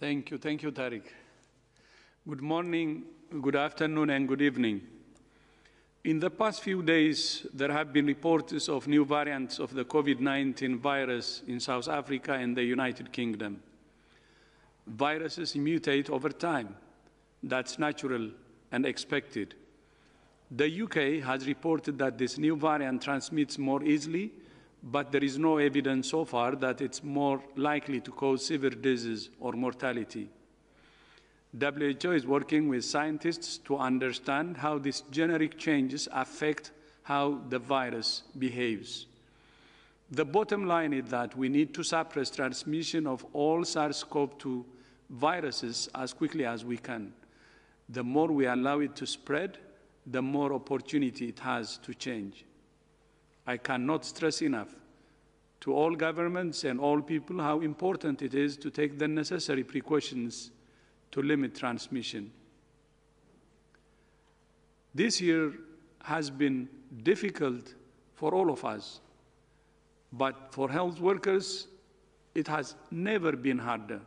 Thank you. Thank you, Tariq. Good morning, good afternoon, and good evening. In the past few days, there have been reports of new variants of the COVID-19 virus in South Africa and the United Kingdom. Viruses mutate over time. That's natural and expected. The UK has reported that this new variant transmits more easily, but there is no evidence so far that it's more likely to cause severe disease or mortality. WHO is working with scientists to understand how these generic changes affect how the virus behaves. The bottom line is that we need to suppress transmission of all SARS-CoV-2 viruses as quickly as we can. The more we allow it to spread, the more opportunity it has to change. I cannot stress enough to all governments and all people how important it is to take the necessary precautions to limit transmission. This year has been difficult for all of us, but for health workers, it has never been harder.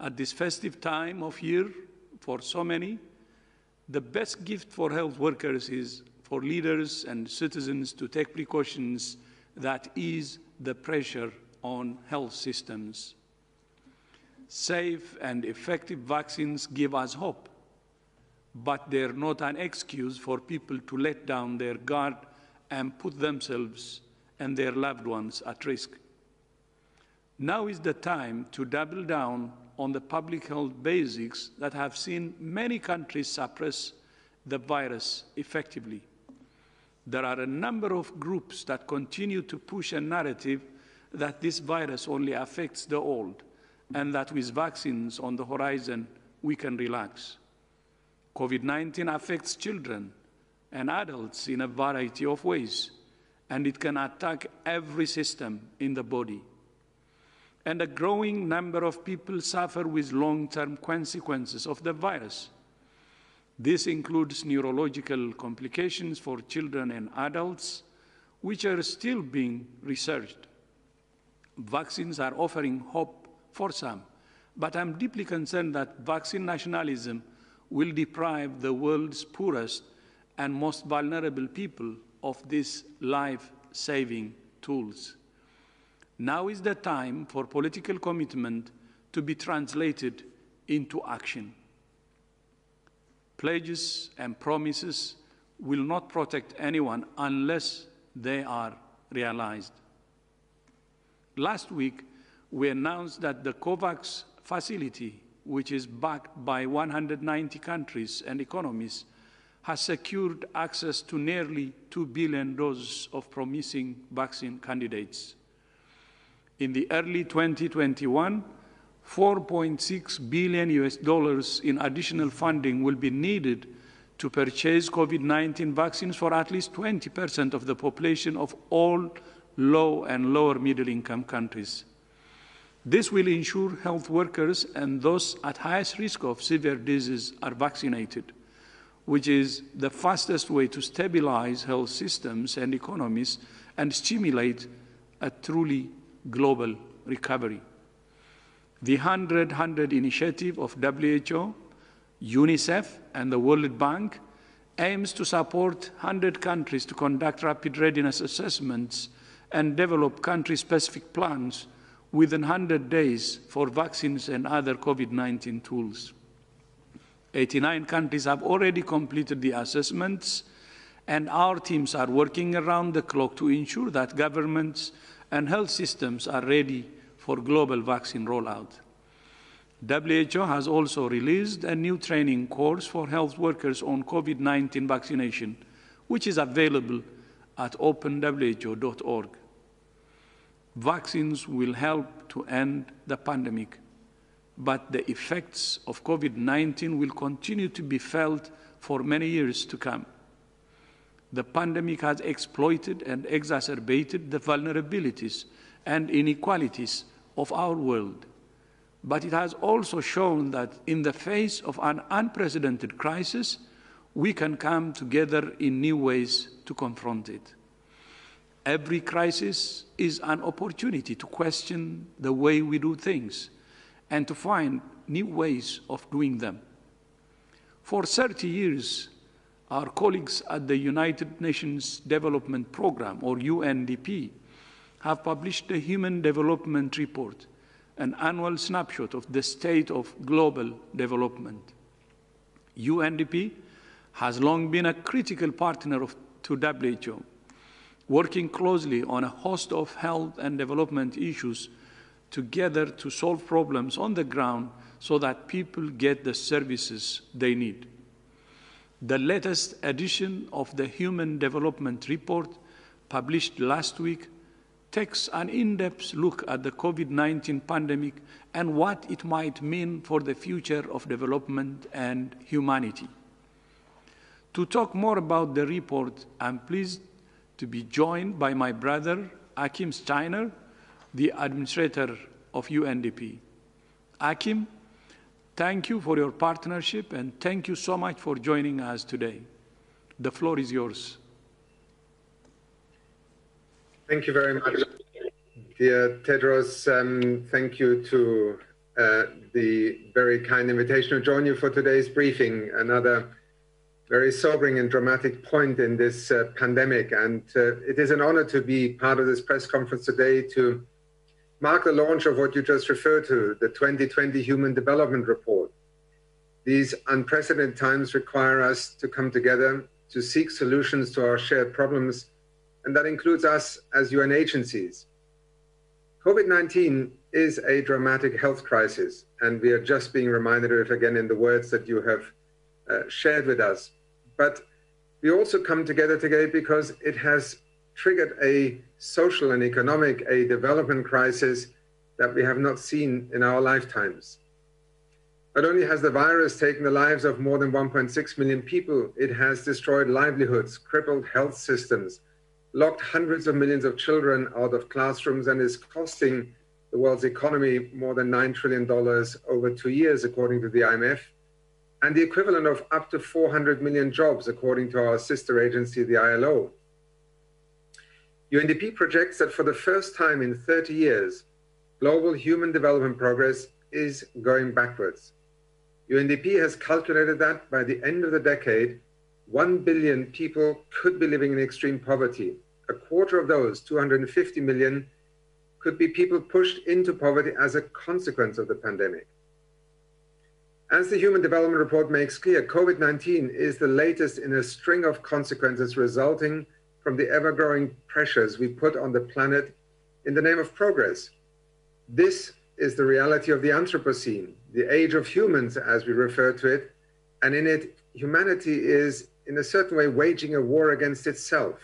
At this festive time of year, for so many, the best gift for health workers is for leaders and citizens to take precautions that ease the pressure on health systems. Safe and effective vaccines give us hope, but they're not an excuse for people to let down their guard and put themselves and their loved ones at risk. Now is the time to double down on the public health basics that have seen many countries suppress the virus effectively. There are a number of groups that continue to push a narrative that this virus only affects the old and that with vaccines on the horizon, we can relax. COVID-19 affects children and adults in a variety of ways, and it can attack every system in the body. And a growing number of people suffer with long-term consequences of the virus. This includes neurological complications for children and adults, which are still being researched. Vaccines are offering hope for some, but I'm deeply concerned that vaccine nationalism will deprive the world's poorest and most vulnerable people of these life-saving tools. Now is the time for political commitment to be translated into action pledges and promises will not protect anyone unless they are realized. Last week, we announced that the COVAX facility, which is backed by 190 countries and economies, has secured access to nearly 2 billion doses of promising vaccine candidates. In the early 2021, 4.6 billion US dollars in additional funding will be needed to purchase COVID-19 vaccines for at least 20% of the population of all low and lower middle income countries. This will ensure health workers and those at highest risk of severe disease are vaccinated, which is the fastest way to stabilize health systems and economies and stimulate a truly global recovery. The 100 100 initiative of WHO, UNICEF, and the World Bank aims to support 100 countries to conduct rapid readiness assessments and develop country-specific plans within 100 days for vaccines and other COVID-19 tools. 89 countries have already completed the assessments, and our teams are working around the clock to ensure that governments and health systems are ready for global vaccine rollout. WHO has also released a new training course for health workers on COVID-19 vaccination, which is available at openwho.org. Vaccines will help to end the pandemic, but the effects of COVID-19 will continue to be felt for many years to come. The pandemic has exploited and exacerbated the vulnerabilities and inequalities of our world. But it has also shown that in the face of an unprecedented crisis, we can come together in new ways to confront it. Every crisis is an opportunity to question the way we do things and to find new ways of doing them. For 30 years, our colleagues at the United Nations Development Programme, or UNDP, have published the Human Development Report, an annual snapshot of the state of global development. UNDP has long been a critical partner of, to WHO, working closely on a host of health and development issues together to solve problems on the ground so that people get the services they need. The latest edition of the Human Development Report, published last week, takes an in-depth look at the COVID-19 pandemic and what it might mean for the future of development and humanity. To talk more about the report, I'm pleased to be joined by my brother, Achim Steiner, the administrator of UNDP. Achim, thank you for your partnership and thank you so much for joining us today. The floor is yours. Thank you very much, dear Tedros. Um, thank you to uh, the very kind invitation to join you for today's briefing. Another very sobering and dramatic point in this uh, pandemic. And uh, it is an honor to be part of this press conference today to mark the launch of what you just referred to, the 2020 Human Development Report. These unprecedented times require us to come together to seek solutions to our shared problems, and that includes us as UN agencies. COVID 19 is a dramatic health crisis, and we are just being reminded of it again in the words that you have uh, shared with us. But we also come together today because it has triggered a social and economic, a development crisis that we have not seen in our lifetimes. Not only has the virus taken the lives of more than 1.6 million people, it has destroyed livelihoods, crippled health systems, locked hundreds of millions of children out of classrooms, and is costing the world's economy more than $9 trillion over two years, according to the IMF and the equivalent of up to 400 million jobs, according to our sister agency, the ILO. UNDP projects that for the first time in 30 years, global human development progress is going backwards. UNDP has calculated that by the end of the decade, 1 billion people could be living in extreme poverty. A quarter of those, 250 million, could be people pushed into poverty as a consequence of the pandemic. As the Human Development Report makes clear, COVID 19 is the latest in a string of consequences resulting from the ever growing pressures we put on the planet in the name of progress. This is the reality of the Anthropocene, the age of humans, as we refer to it, and in it, humanity is, in a certain way, waging a war against itself.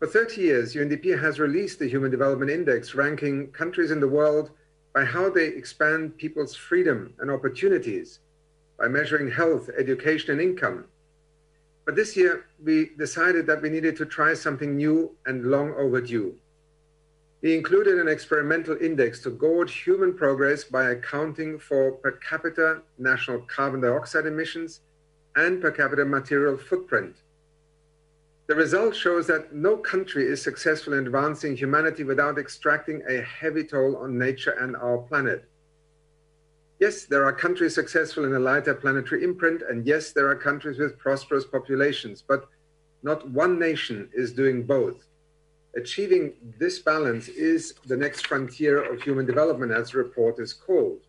For 30 years, UNDP has released the Human Development Index, ranking countries in the world by how they expand people's freedom and opportunities, by measuring health, education, and income. But this year, we decided that we needed to try something new and long overdue. We included an experimental index to gauge human progress by accounting for per capita national carbon dioxide emissions and per capita material footprint. The result shows that no country is successful in advancing humanity without extracting a heavy toll on nature and our planet. Yes, there are countries successful in a lighter planetary imprint, and yes, there are countries with prosperous populations, but not one nation is doing both. Achieving this balance is the next frontier of human development, as the report is called.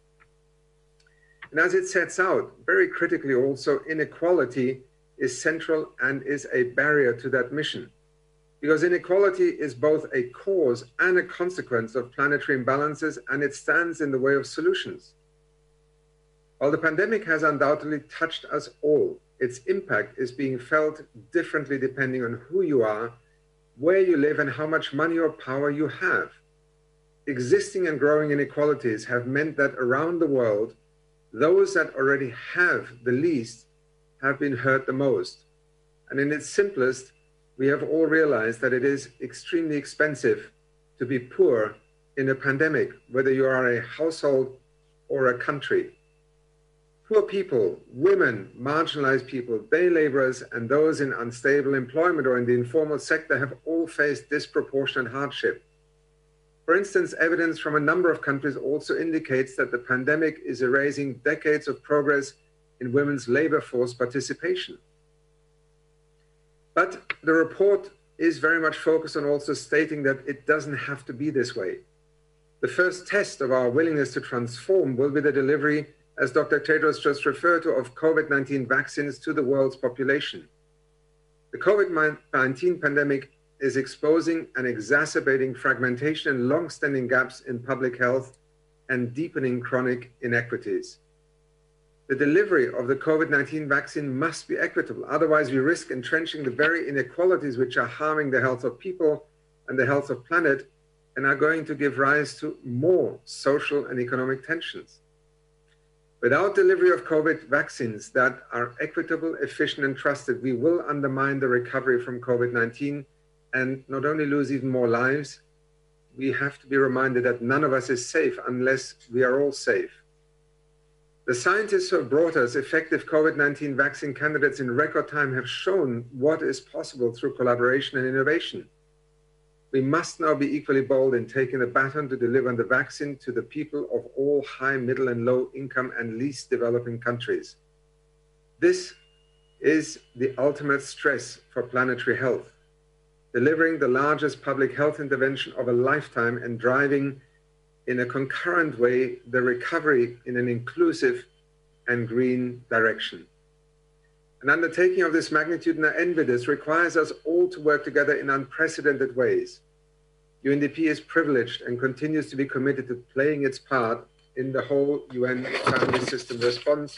And as it sets out, very critically also, inequality is central and is a barrier to that mission. Because inequality is both a cause and a consequence of planetary imbalances, and it stands in the way of solutions. While the pandemic has undoubtedly touched us all, its impact is being felt differently depending on who you are, where you live, and how much money or power you have. Existing and growing inequalities have meant that around the world, those that already have the least have been hurt the most. And in its simplest, we have all realized that it is extremely expensive to be poor in a pandemic, whether you are a household or a country. Poor people, women, marginalized people, day laborers, and those in unstable employment or in the informal sector have all faced disproportionate hardship. For instance, evidence from a number of countries also indicates that the pandemic is erasing decades of progress in women's labor force participation. But the report is very much focused on also stating that it doesn't have to be this way. The first test of our willingness to transform will be the delivery, as Dr. Tedros just referred to, of COVID 19 vaccines to the world's population. The COVID 19 pandemic is exposing and exacerbating fragmentation and long standing gaps in public health and deepening chronic inequities. The delivery of the COVID 19 vaccine must be equitable. Otherwise, we risk entrenching the very inequalities which are harming the health of people and the health of planet and are going to give rise to more social and economic tensions. Without delivery of COVID vaccines that are equitable, efficient, and trusted, we will undermine the recovery from COVID 19 and not only lose even more lives, we have to be reminded that none of us is safe unless we are all safe. The scientists who have brought us effective COVID 19 vaccine candidates in record time have shown what is possible through collaboration and innovation. We must now be equally bold in taking the baton to deliver the vaccine to the people of all high, middle, and low income and least developing countries. This is the ultimate stress for planetary health, delivering the largest public health intervention of a lifetime and driving in a concurrent way the recovery in an inclusive and green direction. An undertaking of this magnitude and envidous requires us all to work together in unprecedented ways. UNDP is privileged and continues to be committed to playing its part in the whole UN family system response,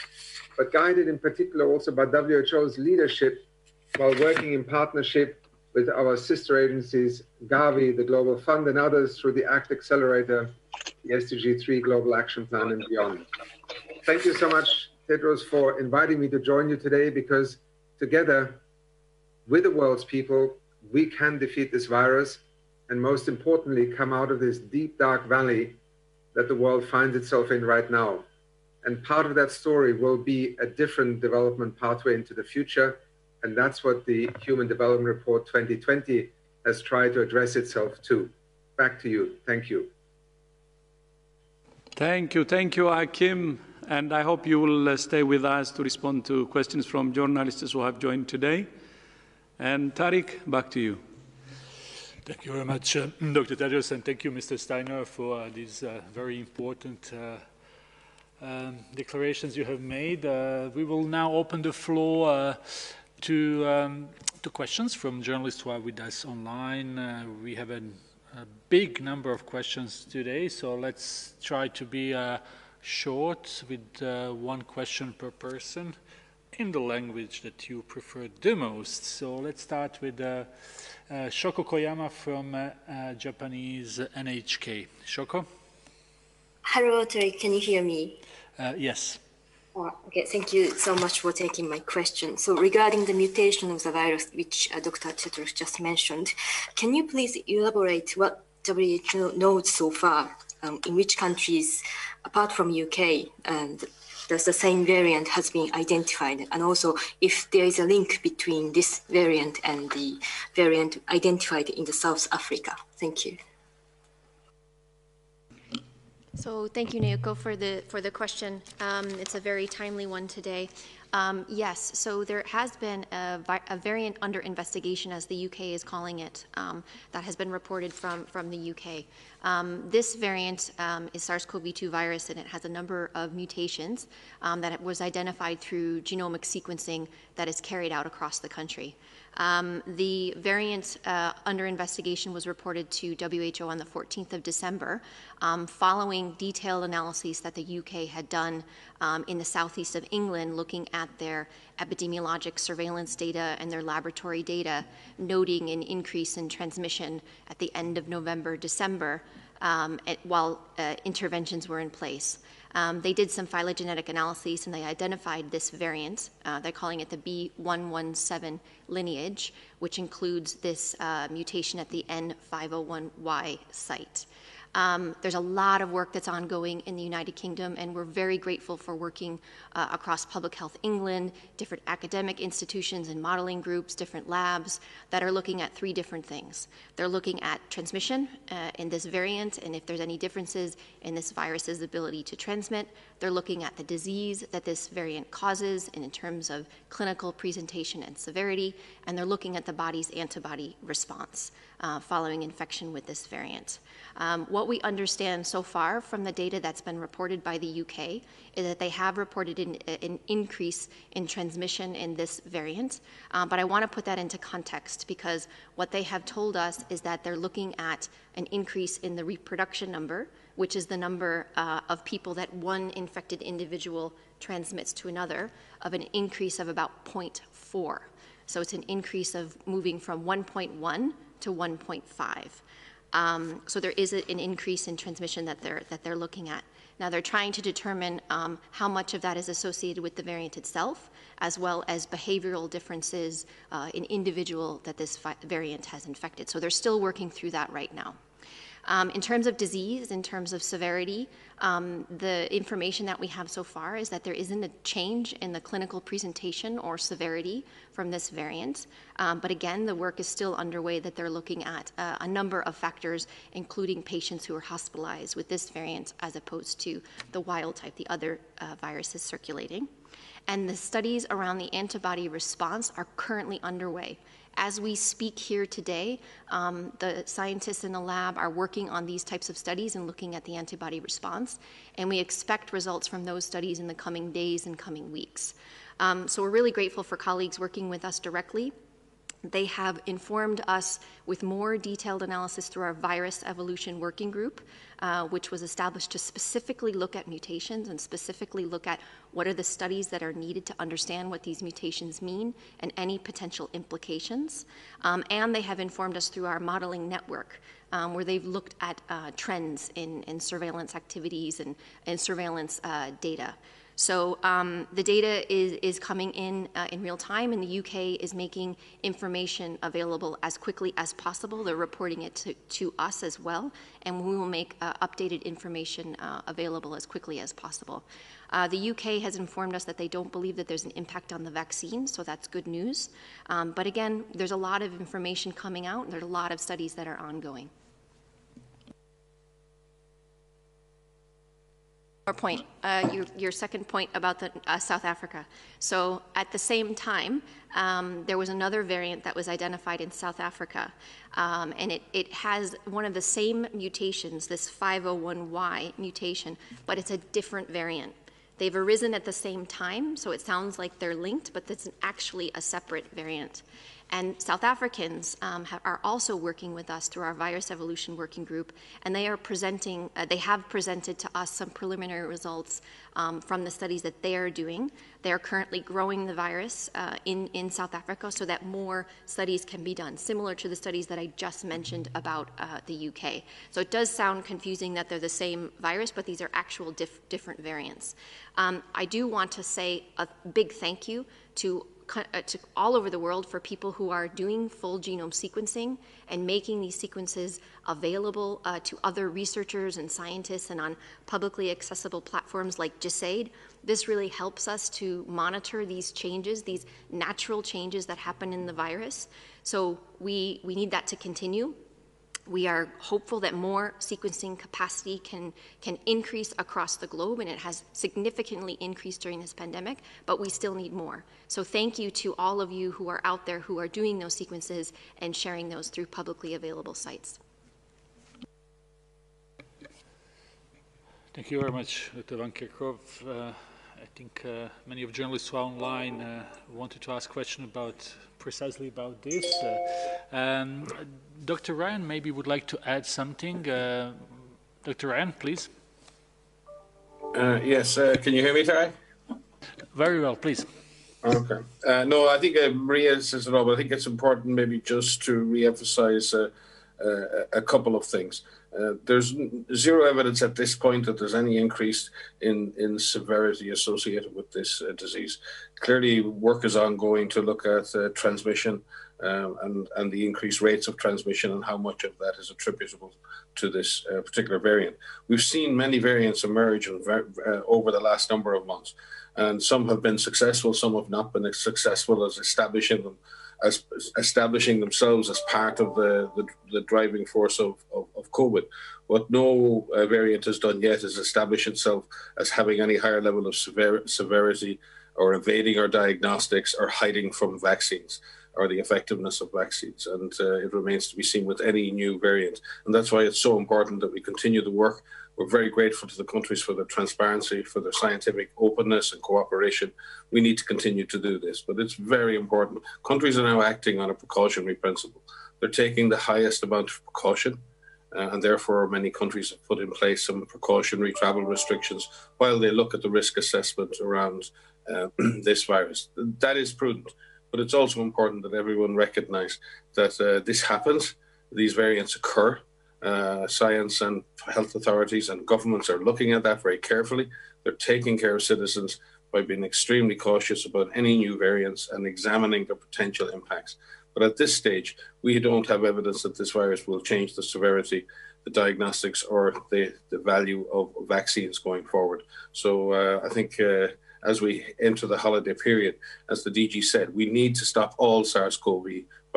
but guided in particular also by WHO's leadership while working in partnership with our sister agencies, Gavi, the Global Fund, and others through the ACT Accelerator the SDG 3 Global Action Plan and beyond. Thank you so much, Tedros, for inviting me to join you today because together with the world's people, we can defeat this virus and most importantly, come out of this deep, dark valley that the world finds itself in right now. And part of that story will be a different development pathway into the future. And that's what the Human Development Report 2020 has tried to address itself to. Back to you. Thank you. Thank you. Thank you, Achim. And I hope you will uh, stay with us to respond to questions from journalists who have joined today. And Tariq, back to you. Thank you very much, uh, Dr. Tedros, and thank you, Mr. Steiner, for uh, these uh, very important uh, um, declarations you have made. Uh, we will now open the floor to, um, to questions from journalists who are with us online. we have an a big number of questions today, so let's try to be uh, short with uh, one question per person in the language that you prefer the most. So let's start with uh, uh Shoko Koyama from uh, uh, Japanese NHK. Shoko? Hello, Tariq, can you hear me? yes. Okay, thank you so much for taking my question. So regarding the mutation of the virus, which uh, Dr. Tedros just mentioned, can you please elaborate what WHO knows so far, um, in which countries, apart from UK, and does the same variant has been identified, and also if there is a link between this variant and the variant identified in the South Africa? Thank you. So thank you, Naoko, for the for the question. Um, it's a very timely one today. Um, yes, so there has been a, a, variant under investigation, as the UK is calling it, um, that has been reported from, from the UK. Um, this variant um, is SARS-CoV-2 virus, and it has a number of mutations um, that was identified through genomic sequencing that is carried out across the country. Um, the variant uh, under investigation was reported to WHO on the 14th of December, um, following detailed analyses that the UK had done um, in the southeast of England, looking at their epidemiologic surveillance data and their laboratory data, noting an increase in transmission at the end of November, December, um, at, while uh, interventions were in place. Um, they did some phylogenetic analyses and they identified this variant. Uh, they're calling it the B117 lineage, which includes this uh, mutation at the N501Y site. Um, there's a lot of work that's ongoing in the United Kingdom, and we're very grateful for working uh, across Public Health England, different academic institutions and modeling groups, different labs that are looking at three different things. They're looking at transmission uh, in this variant, and if there's any differences in this virus's ability to transmit. They're looking at the disease that this variant causes and in terms of clinical presentation and severity, and they're looking at the body's antibody response uh, following infection with this variant. Um, what we understand so far from the data that's been reported by the UK is that they have reported an, an increase in transmission in this variant. Um, but I want to put that into context because what they have told us is that they're looking at an increase in the reproduction number, which is the number uh, of people that one infected individual transmits to another, of an increase of about 0.4. So it's an increase of moving from 1.1 to 1.5. Um, so there is a, an increase in transmission that they're, that they're looking at. Now they're trying to determine um, how much of that is associated with the variant itself, as well as behavioral differences uh, in individual that this variant has infected. So they're still working through that right now. Um, in terms of disease, in terms of severity, um, the information that we have so far is that there isn't a change in the clinical presentation or severity from this variant. Um, but again, the work is still underway that they're looking at uh, a number of factors, including patients who are hospitalized with this variant as opposed to the wild type, the other uh, viruses circulating. And the studies around the antibody response are currently underway. As we speak here today, um, the scientists in the lab are working on these types of studies and looking at the antibody response, and we expect results from those studies in the coming days and coming weeks. Um, so we're really grateful for colleagues working with us directly they have informed us with more detailed analysis through our virus evolution working group, uh, which was established to specifically look at mutations and specifically look at what are the studies that are needed to understand what these mutations mean and any potential implications. Um, and they have informed us through our modeling network, um, where they've looked at uh, trends in, in surveillance activities and, and surveillance uh, data. So um, the data is, is coming in uh, in real time, and the UK is making information available as quickly as possible. They're reporting it to, to us as well, and we will make uh, updated information uh, available as quickly as possible. Uh, the UK has informed us that they don't believe that there's an impact on the vaccine, so that's good news. Um, but again, there's a lot of information coming out, and there's a lot of studies that are ongoing. Point, uh, your, your, second point about the, uh, South Africa. So at the same time, um, there was another variant that was identified in South Africa, um, and it, it has one of the same mutations, this 501Y mutation, but it's a different variant. They've arisen at the same time, so it sounds like they're linked, but it's actually a separate variant. And South Africans um, have, are also working with us through our virus evolution working group, and they are presenting, uh, they have presented to us some preliminary results um, from the studies that they are doing. They are currently growing the virus uh, in, in South Africa so that more studies can be done, similar to the studies that I just mentioned about uh, the UK. So it does sound confusing that they're the same virus, but these are actual dif different variants. Um, I do want to say a big thank you to to all over the world for people who are doing full genome sequencing and making these sequences available uh, to other researchers and scientists and on publicly accessible platforms like GISAID. This really helps us to monitor these changes, these natural changes that happen in the virus. So we, we need that to continue. We are hopeful that more sequencing capacity can, can increase across the globe, and it has significantly increased during this pandemic, but we still need more. So thank you to all of you who are out there who are doing those sequences and sharing those through publicly available sites. Thank you very much, Dr. Van Kerkhove. Uh, think uh, many of journalists who are online uh, wanted to ask questions about precisely about this. Uh, um, Dr. Ryan maybe would like to add something. Uh, Dr. Ryan, please. Uh, yes, uh, can you hear me, Terry? Very well, please. Okay. Uh, no, I think uh, Maria says it all, but I think it's important maybe just to re-emphasize a couple of things. Uh, there's zero evidence at this point that there's any increase in, in severity associated with this uh, disease. Clearly, work is ongoing to look at uh, transmission um, and, and the increased rates of transmission and how much of that is attributable to this uh, particular variant. We've seen many variants emerge uh, over the last number of months, and some have been successful, some have not been successful as establishing them as establishing themselves as part of the, the, the driving force of, of, of, COVID. What no uh, variant has done yet is establish itself as having any higher level of sever severity or evading our diagnostics or hiding from vaccines or the effectiveness of vaccines. And uh, it remains to be seen with any new variant. And that's why it's so important that we continue the work. We're very grateful to the countries for their transparency, for their scientific openness and cooperation. We need to continue to do this, but it's very important. Countries are now acting on a precautionary principle. They're taking the highest amount of precaution. Uh, and therefore, many countries have put in place some precautionary travel restrictions while they look at the risk assessment around uh, this virus. That is prudent. But it's also important that everyone recognize that uh, this happens, these variants occur. Uh, science and health authorities and governments are looking at that very carefully. They're taking care of citizens by being extremely cautious about any new variants and examining the potential impacts. But at this stage, we don't have evidence that this virus will change the severity, the diagnostics, or the, the value of vaccines going forward. So uh, I think uh, as we enter the holiday period. As the DG said, we need to stop all SARS-CoV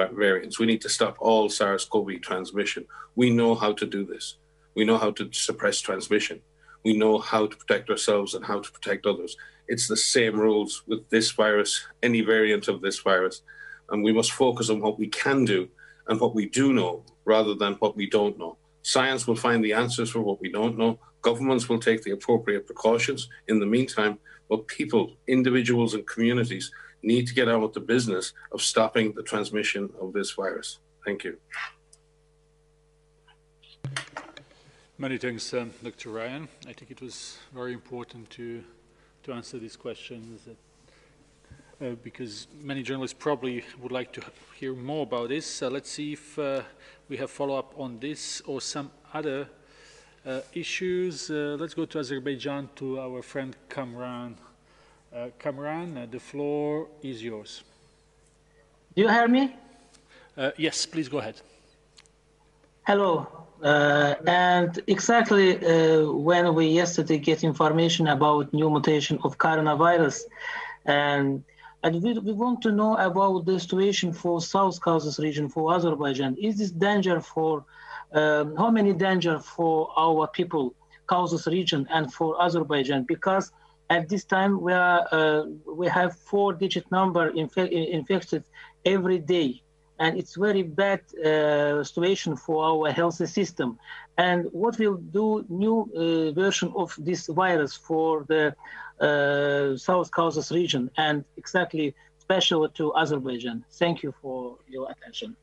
variants. We need to stop all SARS-CoV transmission. We know how to do this. We know how to suppress transmission. We know how to protect ourselves and how to protect others. It's the same rules with this virus, any variant of this virus. And we must focus on what we can do and what we do know rather than what we don't know. Science will find the answers for what we don't know. Governments will take the appropriate precautions. In the meantime, but people, individuals, and communities need to get on with the business of stopping the transmission of this virus. Thank you. Many thanks, um, Dr. Ryan. I think it was very important to, to answer these questions uh, because many journalists probably would like to hear more about this. Uh, let's see if uh, we have follow-up on this or some other uh, issues. Uh, let's go to Azerbaijan to our friend Kamran. Uh, Kamran, uh, the floor is yours. Do you hear me? Uh, yes, please go ahead. Hello. Uh, and exactly when we yesterday get information about new mutation of coronavirus, and and we, we want to know about the situation for South Caucasus region for Azerbaijan. Is this danger for um, how many danger for our people, Caucasus region and for Azerbaijan? Because at this time we are uh, we have four digit number infected every day. And it's very bad uh, situation for our health system. And what will do new uh, version of this virus for the uh, south caucasus region and exactly special to azerbaijan. Thank you for your attention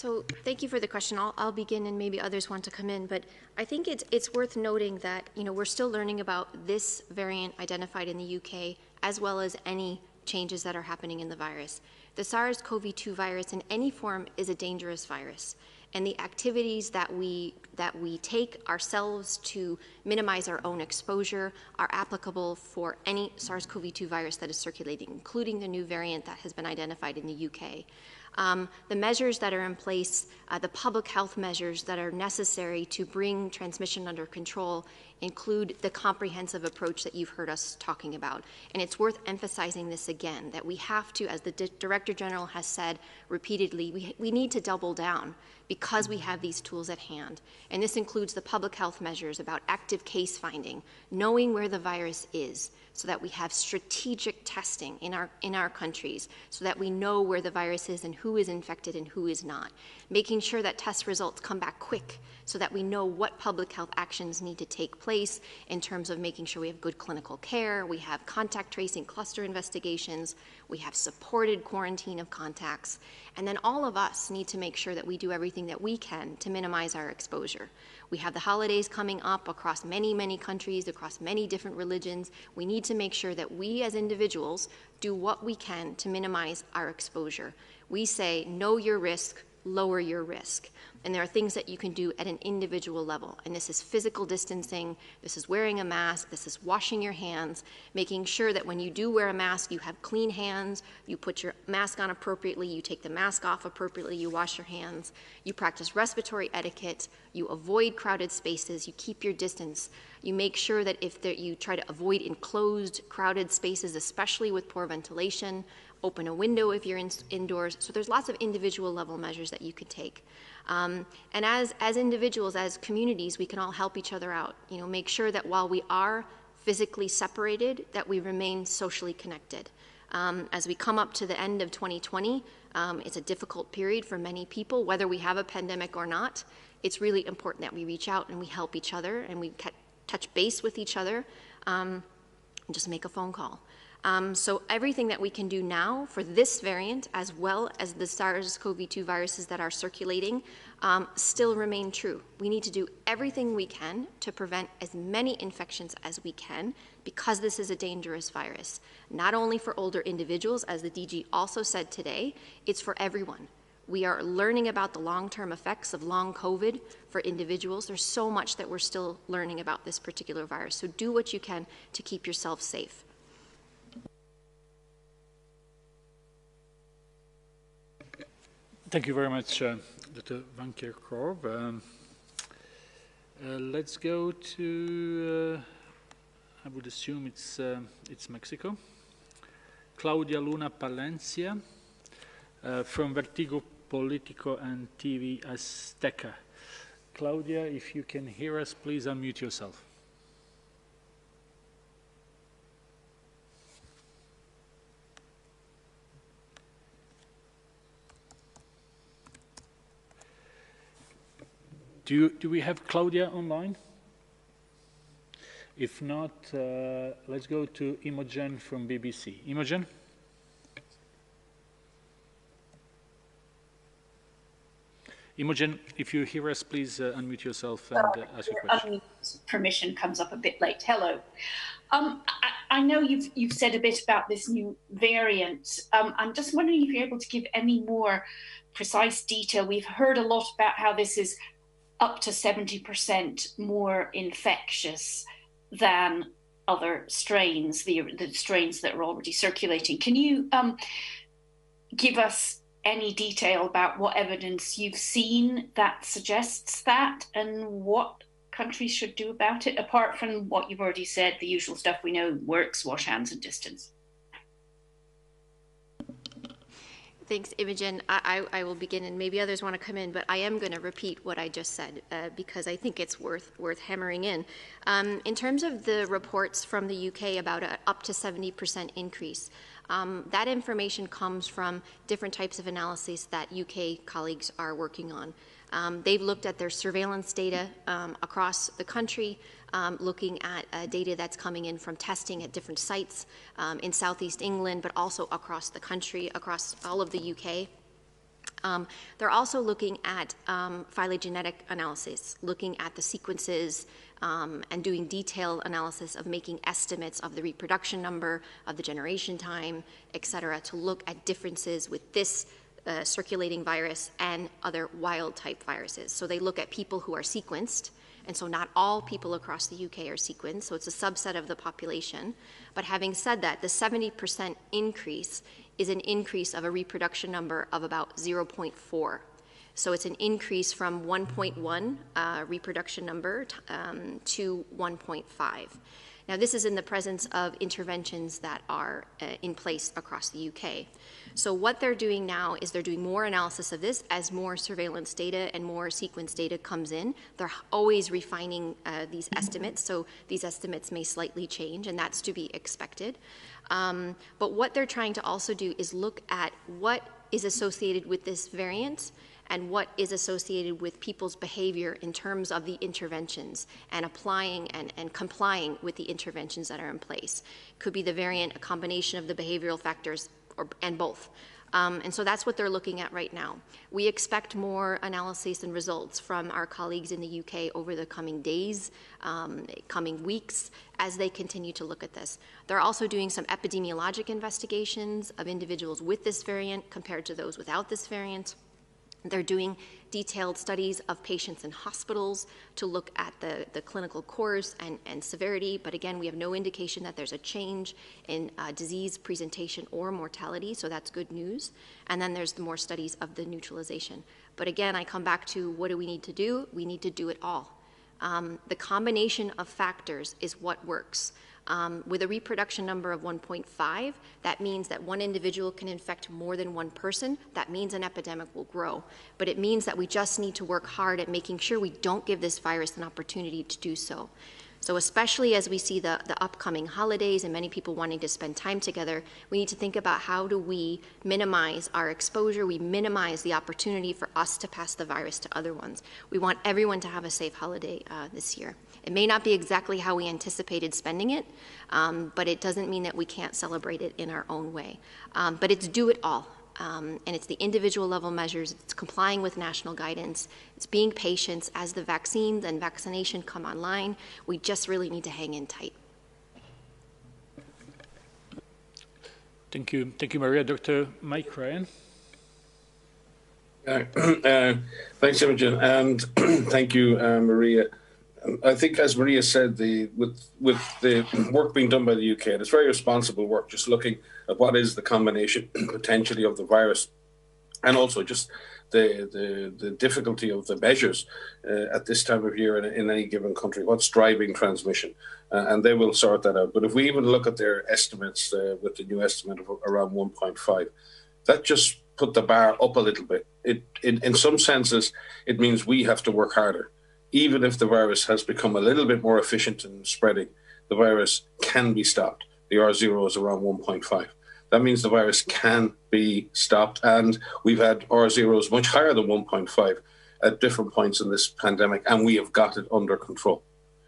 so thank you for the question. I'll, I'll, begin and maybe others want to come in, but I think it's, it's worth noting that, you know, we're still learning about this variant identified in the UK as well as any changes that are happening in the virus. The SARS-CoV-2 virus in any form is a dangerous virus. And the activities that we, that we take ourselves to minimize our own exposure are applicable for any SARS-CoV-2 virus that is circulating, including the new variant that has been identified in the UK um, the measures that are in place, uh, the public health measures that are necessary to bring transmission under control include the comprehensive approach that you've heard us talking about. And it's worth emphasizing this again, that we have to, as the Di Director General has said repeatedly, we, we need to double down because we have these tools at hand. And this includes the public health measures about active case finding, knowing where the virus is, so that we have strategic testing in our, in our countries so that we know where the virus is and who is infected and who is not. Making sure that test results come back quick so that we know what public health actions need to take place in terms of making sure we have good clinical care, we have contact tracing cluster investigations, we have supported quarantine of contacts, and then all of us need to make sure that we do everything that we can to minimize our exposure. We have the holidays coming up across many, many countries, across many different religions. We need to make sure that we as individuals do what we can to minimize our exposure. We say, know your risk, lower your risk. And there are things that you can do at an individual level. And this is physical distancing, this is wearing a mask, this is washing your hands, making sure that when you do wear a mask, you have clean hands, you put your mask on appropriately, you take the mask off appropriately, you wash your hands, you practice respiratory etiquette, you avoid crowded spaces, you keep your distance. You make sure that if there, you try to avoid enclosed, crowded spaces, especially with poor ventilation, open a window if you're in, indoors. So there's lots of individual level measures that you could take. Um, and as, as individuals, as communities, we can all help each other out. You know, make sure that while we are physically separated, that we remain socially connected. Um, as we come up to the end of 2020, um, it's a difficult period for many people, whether we have a pandemic or not. It's really important that we reach out and we help each other and we touch base with each other um, and just make a phone call. Um, so everything that we can do now for this variant, as well as the SARS-CoV-2 viruses that are circulating, um, still remain true. We need to do everything we can to prevent as many infections as we can because this is a dangerous virus. Not only for older individuals, as the DG also said today, it's for everyone. We are learning about the long-term effects of long COVID for individuals. There's so much that we're still learning about this particular virus. So do what you can to keep yourself safe. Thank you very much, uh, Dr. Van Kerkhove. Um, uh, let's go to, uh, I would assume it's, uh, it's Mexico. Claudia Luna Palencia uh, from Vertigo Politico and TV Azteca. Claudia, if you can hear us, please unmute yourself. Do, you, do we have Claudia online? If not, uh, let's go to Imogen from BBC. Imogen? Imogen, if you hear us, please uh, unmute yourself and uh, ask your question. Permission comes up a bit late. Hello. Um, I, I, know you've you've said a bit about this new variant. Um, I'm just wondering if you're able to give any more precise detail. We've heard a lot about how this is up to 70% more infectious than other strains, the, the strains that are already circulating. Can you um, give us any detail about what evidence you've seen that suggests that and what countries should do about it, apart from what you've already said, the usual stuff we know works, wash hands and distance? Thanks, Imogen. I, I, I, will begin, and maybe others want to come in, but I am going to repeat what I just said uh, because I think it's worth worth hammering in. Um, in terms of the reports from the UK about a up to 70% increase, um, that information comes from different types of analyses that UK colleagues are working on. Um, they've looked at their surveillance data um, across the country, um, looking at uh, data that's coming in from testing at different sites um, in southeast England, but also across the country, across all of the UK. Um, they're also looking at um, phylogenetic analysis, looking at the sequences um, and doing detailed analysis of making estimates of the reproduction number, of the generation time, et cetera, to look at differences with this uh, circulating virus and other wild type viruses. So they look at people who are sequenced, and so not all people across the UK are sequenced, so it's a subset of the population. But having said that, the 70% increase is an increase of a reproduction number of about 0.4. So it's an increase from 1.1 uh, reproduction number um, to 1.5. Now, this is in the presence of interventions that are uh, in place across the UK. So what they're doing now is they're doing more analysis of this as more surveillance data and more sequence data comes in. They're always refining uh, these estimates, so these estimates may slightly change, and that's to be expected. Um, but what they're trying to also do is look at what is associated with this variant and what is associated with people's behavior in terms of the interventions and applying and, and complying with the interventions that are in place. Could be the variant, a combination of the behavioral factors, or, and both. Um, and so that's what they're looking at right now. We expect more analyses and results from our colleagues in the UK over the coming days, um, coming weeks, as they continue to look at this. They're also doing some epidemiologic investigations of individuals with this variant compared to those without this variant. They're doing detailed studies of patients in hospitals to look at the, the clinical course and, and severity. But again, we have no indication that there's a change in uh, disease presentation or mortality, so that's good news. And then there's the more studies of the neutralization. But again, I come back to what do we need to do? We need to do it all. Um, the combination of factors is what works. Um, with a reproduction number of 1.5, that means that one individual can infect more than one person. That means an epidemic will grow. But it means that we just need to work hard at making sure we don't give this virus an opportunity to do so. So especially as we see the, the upcoming holidays and many people wanting to spend time together, we need to think about how do we minimize our exposure, we minimize the opportunity for us to pass the virus to other ones. We want everyone to have a safe holiday uh, this year. It may not be exactly how we anticipated spending it, um, but it doesn't mean that we can't celebrate it in our own way. Um, but it's do it all. Um, and it's the individual level measures, it's complying with national guidance, it's being patient as the vaccines and vaccination come online. We just really need to hang in tight. Thank you. Thank you, Maria. Dr. Mike Ryan. Uh, uh, thanks, Imogen, and thank you, uh, Maria. I think, as Maria said, the with with the work being done by the UK, and it's very responsible work, just looking at what is the combination potentially of the virus, and also just the the, the difficulty of the measures uh, at this time of year in, in, any given country. What's driving transmission, uh, and they will sort that out. But if we even look at their estimates uh, with the new estimate of around 1.5, that just put the bar up a little bit. It, it in some senses it means we have to work harder even if the virus has become a little bit more efficient in spreading, the virus can be stopped. The R0 is around 1.5. That means the virus can be stopped. And we've had R0s much higher than 1.5 at different points in this pandemic, and we have got it under control.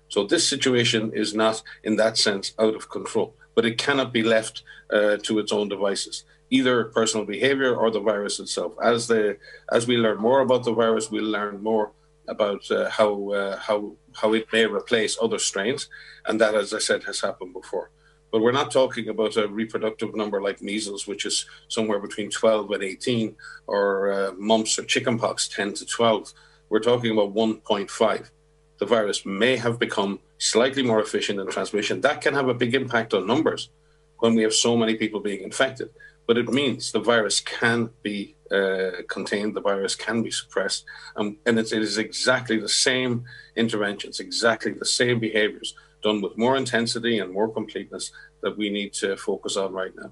So this situation is not, in that sense, out of control, but it cannot be left uh, to its own devices, either personal behavior or the virus itself. As the as we learn more about the virus, we'll learn more about uh, how uh, how how it may replace other strains, and that, as I said, has happened before. But we're not talking about a reproductive number like measles, which is somewhere between 12 and 18, or uh, mumps or chickenpox, 10 to 12. We're talking about 1.5. The virus may have become slightly more efficient in transmission. That can have a big impact on numbers when we have so many people being infected. But it means the virus can be uh, contained, the virus can be suppressed. Um, and it is exactly the same interventions, exactly the same behaviors done with more intensity and more completeness that we need to focus on right now.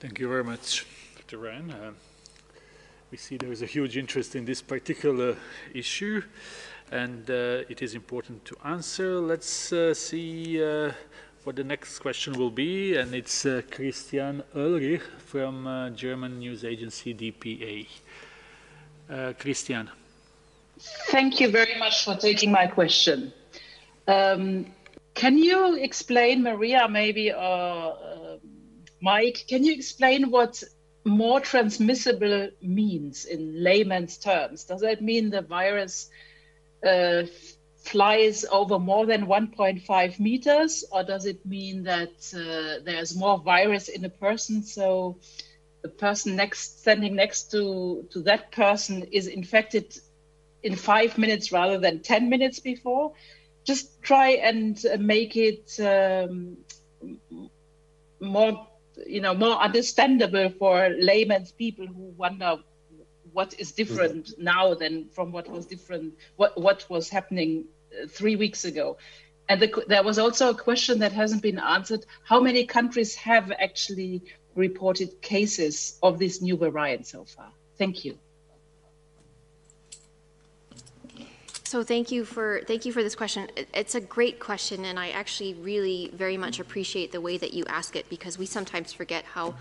Thank you very much, Dr. Ryan. Uh, we see there is a huge interest in this particular issue, and uh, it is important to answer. Let's uh, see uh, what the next question will be, and it's uh, Christian Oelrich from uh, German news agency DPA. Uh, Christian. Thank you very much for taking my question. Um, can you explain, Maria, maybe, or uh, Mike, can you explain what more transmissible means in layman's terms? Does that mean the virus uh, flies over more than 1.5 meters, or does it mean that uh, there's more virus in a person? So the person next standing next to to that person is infected in five minutes rather than 10 minutes before. Just try and make it um, more, you know, more understandable for layman's people who wonder what is different mm-hmm. now than from what was different, what what was happening three weeks ago. And the, there was also a question that hasn't been answered. How many countries have actually reported cases of this new variant so far? Thank you. So thank you for thank you for this question. It's a great question, and I actually really very much appreciate the way that you ask it because we sometimes forget how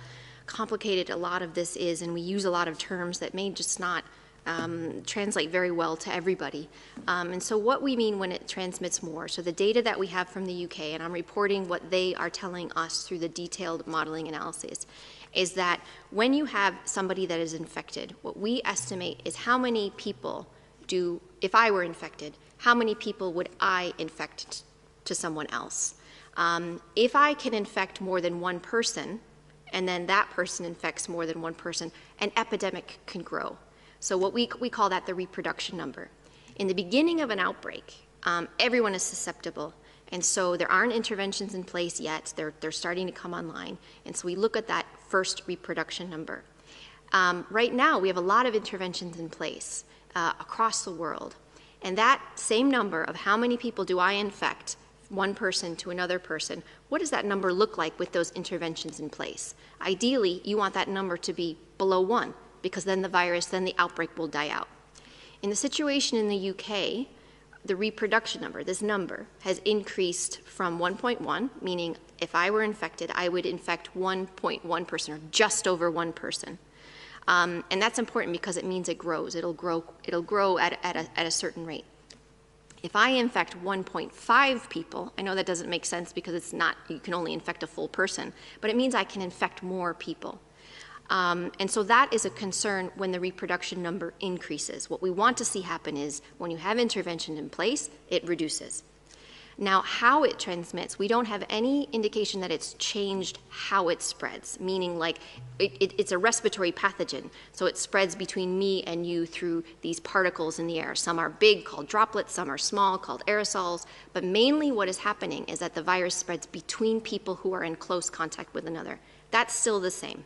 complicated a lot of this is, and we use a lot of terms that may just not um, translate very well to everybody. Um, and so what we mean when it transmits more, so the data that we have from the UK, and I'm reporting what they are telling us through the detailed modeling analysis, is that when you have somebody that is infected, what we estimate is how many people do, if I were infected, how many people would I infect to someone else? Um, if I can infect more than one person, and then that person infects more than one person, an epidemic can grow. So what we, we call that the reproduction number. In the beginning of an outbreak, um, everyone is susceptible. And so there aren't interventions in place yet. They're, they're starting to come online. And so we look at that first reproduction number. Um, right now, we have a lot of interventions in place uh, across the world. And that same number of how many people do I infect one person to another person, what does that number look like with those interventions in place? Ideally, you want that number to be below one because then the virus, then the outbreak will die out. In the situation in the UK, the reproduction number, this number, has increased from 1.1, meaning if I were infected, I would infect 1.1 person or just over one person. Um, and that's important because it means it grows. It'll grow, it'll grow at, at, a, at a certain rate. If I infect 1.5 people, I know that doesn't make sense because it's not, you can only infect a full person, but it means I can infect more people. Um, and so that is a concern when the reproduction number increases. What we want to see happen is when you have intervention in place, it reduces. Now, how it transmits, we don't have any indication that it's changed how it spreads, meaning like it, it, it's a respiratory pathogen. So it spreads between me and you through these particles in the air. Some are big, called droplets, some are small, called aerosols. But mainly what is happening is that the virus spreads between people who are in close contact with another. That's still the same.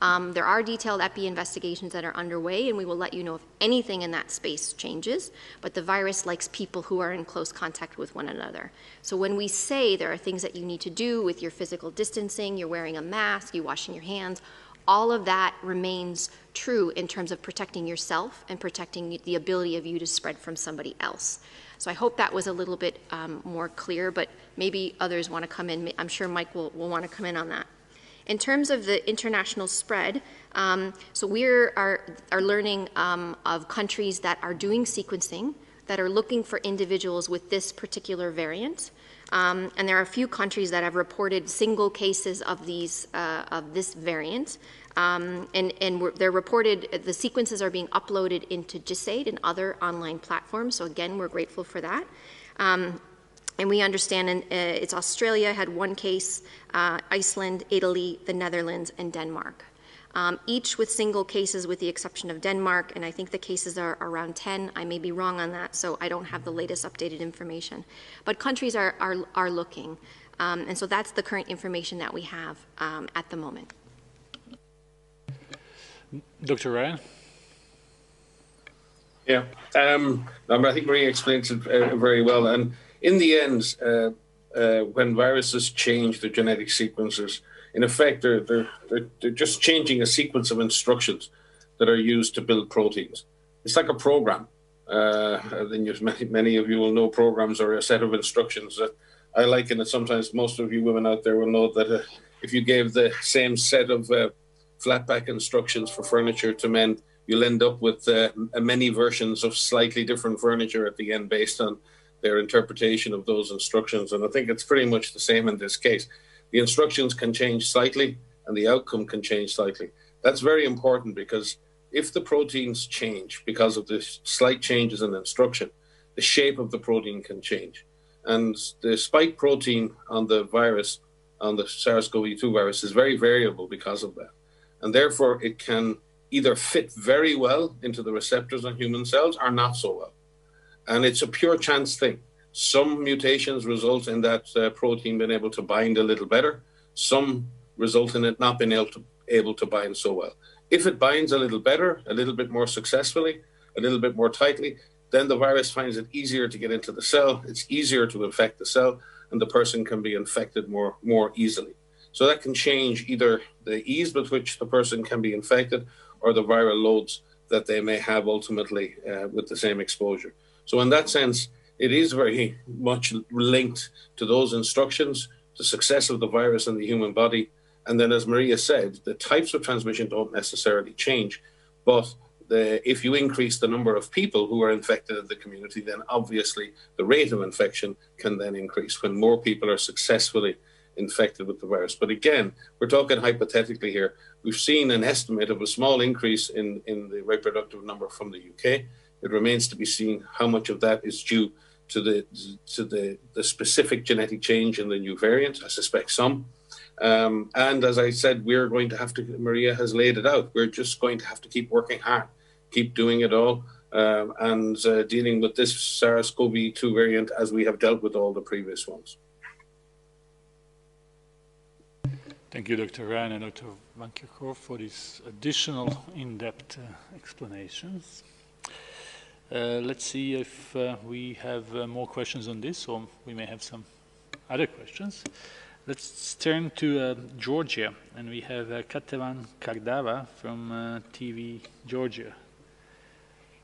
Um, there are detailed EPI investigations that are underway, and we will let you know if anything in that space changes. But the virus likes people who are in close contact with one another. So when we say there are things that you need to do with your physical distancing, you're wearing a mask, you're washing your hands, all of that remains true in terms of protecting yourself and protecting the ability of you to spread from somebody else. So I hope that was a little bit um, more clear, but maybe others want to come in. I'm sure Mike will, will want to come in on that. In terms of the international spread, um, so we are, are learning um, of countries that are doing sequencing, that are looking for individuals with this particular variant. Um, and there are a few countries that have reported single cases of these uh, of this variant. Um, and, and they're reported, the sequences are being uploaded into GISAID and other online platforms. So again, we're grateful for that. Um, and we understand in, uh, it's Australia had one case, uh, Iceland, Italy, the Netherlands, and Denmark. Um, each with single cases with the exception of Denmark, and I think the cases are around 10. I may be wrong on that, so I don't have the latest updated information. But countries are, are, are looking, um, and so that's the current information that we have um, at the moment. Dr. Ryan? Yeah, um, I think Maria explains it uh, very well. And in the end, uh, uh, when viruses change their genetic sequences, in effect, they're, they're, they're, they're, just changing a sequence of instructions that are used to build proteins. It's like a program. Uh, then many, many of you will know programs are a set of instructions that I liken it. Sometimes most of you women out there will know that uh, if you gave the same set of uh, flatpack instructions for furniture to men, you'll end up with uh, many versions of slightly different furniture at the end based on their interpretation of those instructions. And I think it's pretty much the same in this case. The instructions can change slightly and the outcome can change slightly. That's very important because if the proteins change because of the slight changes in instruction, the shape of the protein can change. And the spike protein on the virus, on the SARS CoV 2 virus, is very variable because of that. And therefore, it can either fit very well into the receptors on human cells or not so well and it's a pure chance thing. Some mutations result in that uh, protein being able to bind a little better. Some result in it not being able to, able to bind so well. If it binds a little better, a little bit more successfully, a little bit more tightly, then the virus finds it easier to get into the cell. It's easier to infect the cell, and the person can be infected more more easily. So that can change either the ease with which the person can be infected or the viral loads that they may have ultimately uh, with the same exposure. So, in that sense, it is very much linked to those instructions, the success of the virus in the human body. And then, as Maria said, the types of transmission don't necessarily change. But the, if you increase the number of people who are infected in the community, then obviously the rate of infection can then increase when more people are successfully infected with the virus. But again, we're talking hypothetically here. We've seen an estimate of a small increase in, in the reproductive number from the UK. It remains to be seen how much of that is due to the to the, the specific genetic change in the new variant. I suspect some, Um, and as I said, we're going to have to, Maria has laid it out, we're just going to have to keep working hard, keep doing it all, um, and uh, dealing with this SARS CoV 2 variant as we have dealt with all the previous ones. Thank you, Dr. Ryan and Dr. Van Kerkhove, for these additional in-depth uh, explanations. Uh, let's see if uh, we have uh, more questions on this, or we may have some other questions. Let's turn to Georgia, and we have uh, Ketevan Kardava from TV Georgia.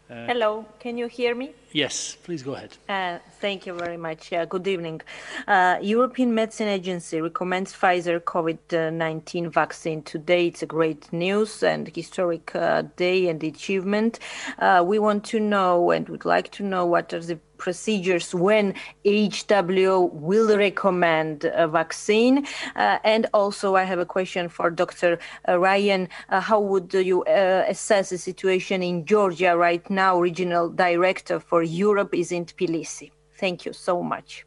Hello, can you hear me? Yes, please go ahead. Uh, thank you very much. Good evening. Uh, European Medicine Agency recommends Pfizer COVID-19 vaccine today. It's a great news and historic uh, day and achievement. Uh, we want to know and would like to know what are the procedures when WHO will recommend a vaccine? Uh, and also, I have a question for Dr. Uh, Ryan. Uh, how would you uh, assess the situation in Georgia right now? Regional Director for Europe is in Tbilisi. Thank you so much.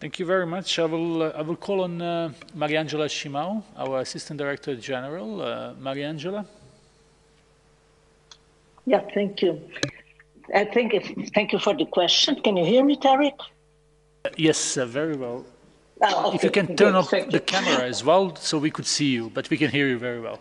Thank you very much. I will, uh, I will call on uh, Mariangela Simão, our Assistant Director General. Uh, Mariangela. Yeah, thank you. I think if, thank you for the question. Can you hear me, Tarik? Yes, uh, very well. Oh, okay. If you can turn off the camera as well, so we could see you, but we can hear you very well.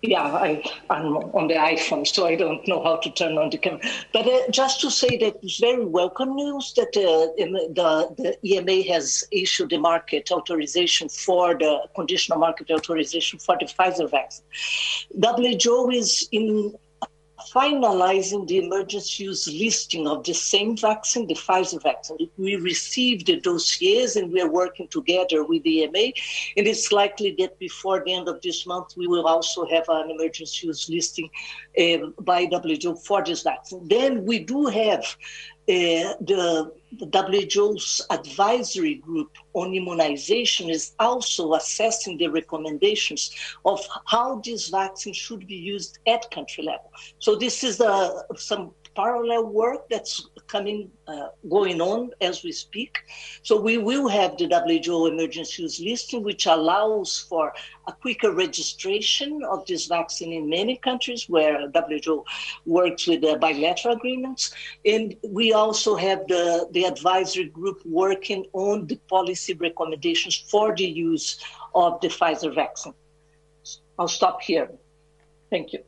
Yeah, I, am on the iPhone, so I don't know how to turn on the camera. But uh, just to say that it's very welcome news that uh, the, the EMA has issued the market authorization for the conditional market authorization for the Pfizer vaccine. WHO is in finalizing the emergency use listing of the same vaccine, the Pfizer vaccine. We received the dossiers and we are working together with the EMA. And it's likely that before the end of this month, we will also have an emergency use listing um, by WHO for this vaccine. Then we do have uh, the, the WHO's advisory group on immunization is also assessing the recommendations of how this vaccine should be used at country level. So this is uh, some parallel work that's coming, uh, going on as we speak. So we will have the WHO emergency use listing, which allows for a quicker registration of this vaccine in many countries where WHO works with the bilateral agreements. And we also have the, the advisory group working on the policy recommendations for the use of the Pfizer vaccine. I'll stop here. Thank you.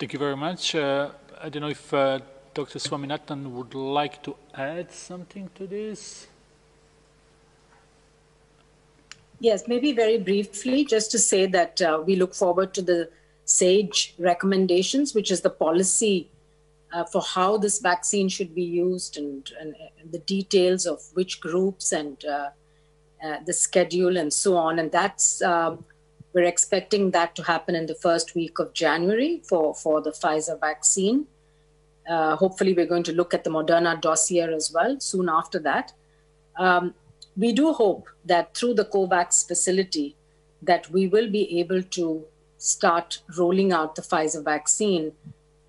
Thank you very much. Uh, I don't know if uh, Dr. Swaminathan would like to add something to this. Yes, maybe very briefly, just to say that uh, we look forward to the SAGE recommendations, which is the policy uh, for how this vaccine should be used and, and, and the details of which groups and uh, uh the schedule and so on. And that's um, we're expecting that to happen in the first week of January for, for the Pfizer vaccine. Uh, hopefully, we're going to look at the Moderna dossier as well soon after that. Um, we do hope that through the COVAX facility, that we will be able to start rolling out the Pfizer vaccine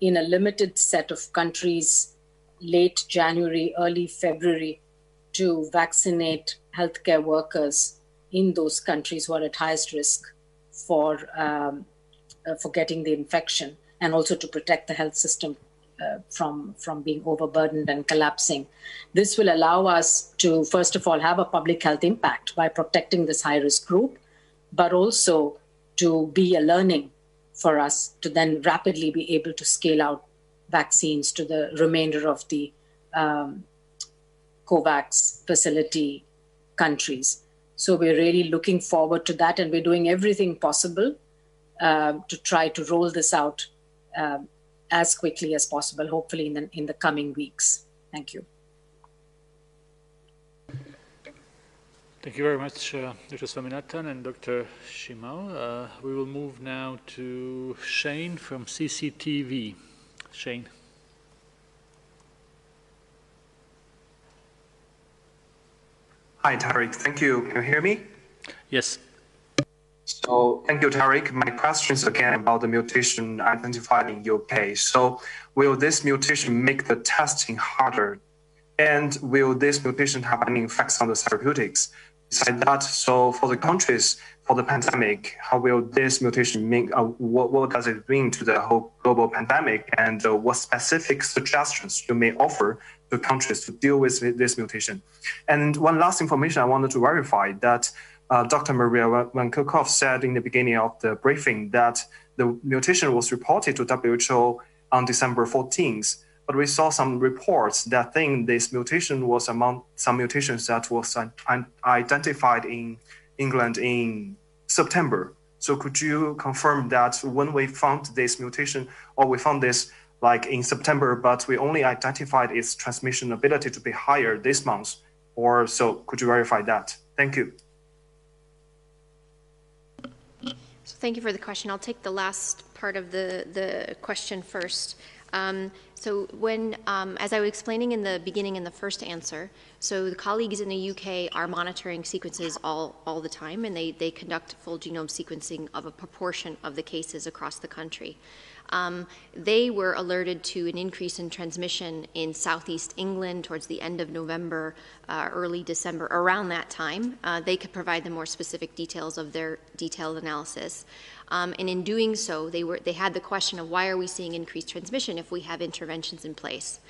in a limited set of countries late January, early February to vaccinate healthcare workers in those countries who are at highest risk for um, uh, for getting the infection and also to protect the health system uh, from from being overburdened and collapsing. This will allow us to first of all have a public health impact by protecting this high risk group, but also to be a learning for us to then rapidly be able to scale out vaccines to the remainder of the um, COVAX facility countries. So we're really looking forward to that, and we're doing everything possible uh, to try to roll this out uh, as quickly as possible, hopefully in the, in the coming weeks. Thank you. Thank you very much, uh, Dr. Swaminathan and Dr. Simão. Uh, we will move now to Shane from CCTV. Shane. Hi, Tarik. Thank you. Can you hear me? Yes. So thank you, Tarik. My question is again about the mutation identified in UK. So will this mutation make the testing harder And will this mutation have any effects on the therapeutics? Besides that, so for the countries, for the pandemic, how will this mutation mean? Uh, what, what does it mean to the whole global pandemic? And uh, what specific suggestions you may offer to countries to deal with this mutation? And one last information I wanted to verify that uh, Dr. Maria Van Kerkhove said in the beginning of the briefing that the mutation was reported to WHO on December 14th. But we saw some reports that think this mutation was among some mutations that was identified in England in September. So could you confirm that when we found this mutation, or we found this like in September, but we only identified its transmission ability to be higher this month, or so? Could you verify that? Thank you. So thank you for the question. I'll take the last part of the, the question first. Um, so when, um, as I was explaining in the beginning in the first answer, so the colleagues in the UK are monitoring sequences all, all the time, and they, they conduct full genome sequencing of a proportion of the cases across the country. Um, they were alerted to an increase in transmission in southeast England towards the end of November, uh, early December, around that time. Uh, they could provide the more specific details of their detailed analysis. Um, and in doing so, they, were, they had the question of why are we seeing increased transmission if we have interventions in place?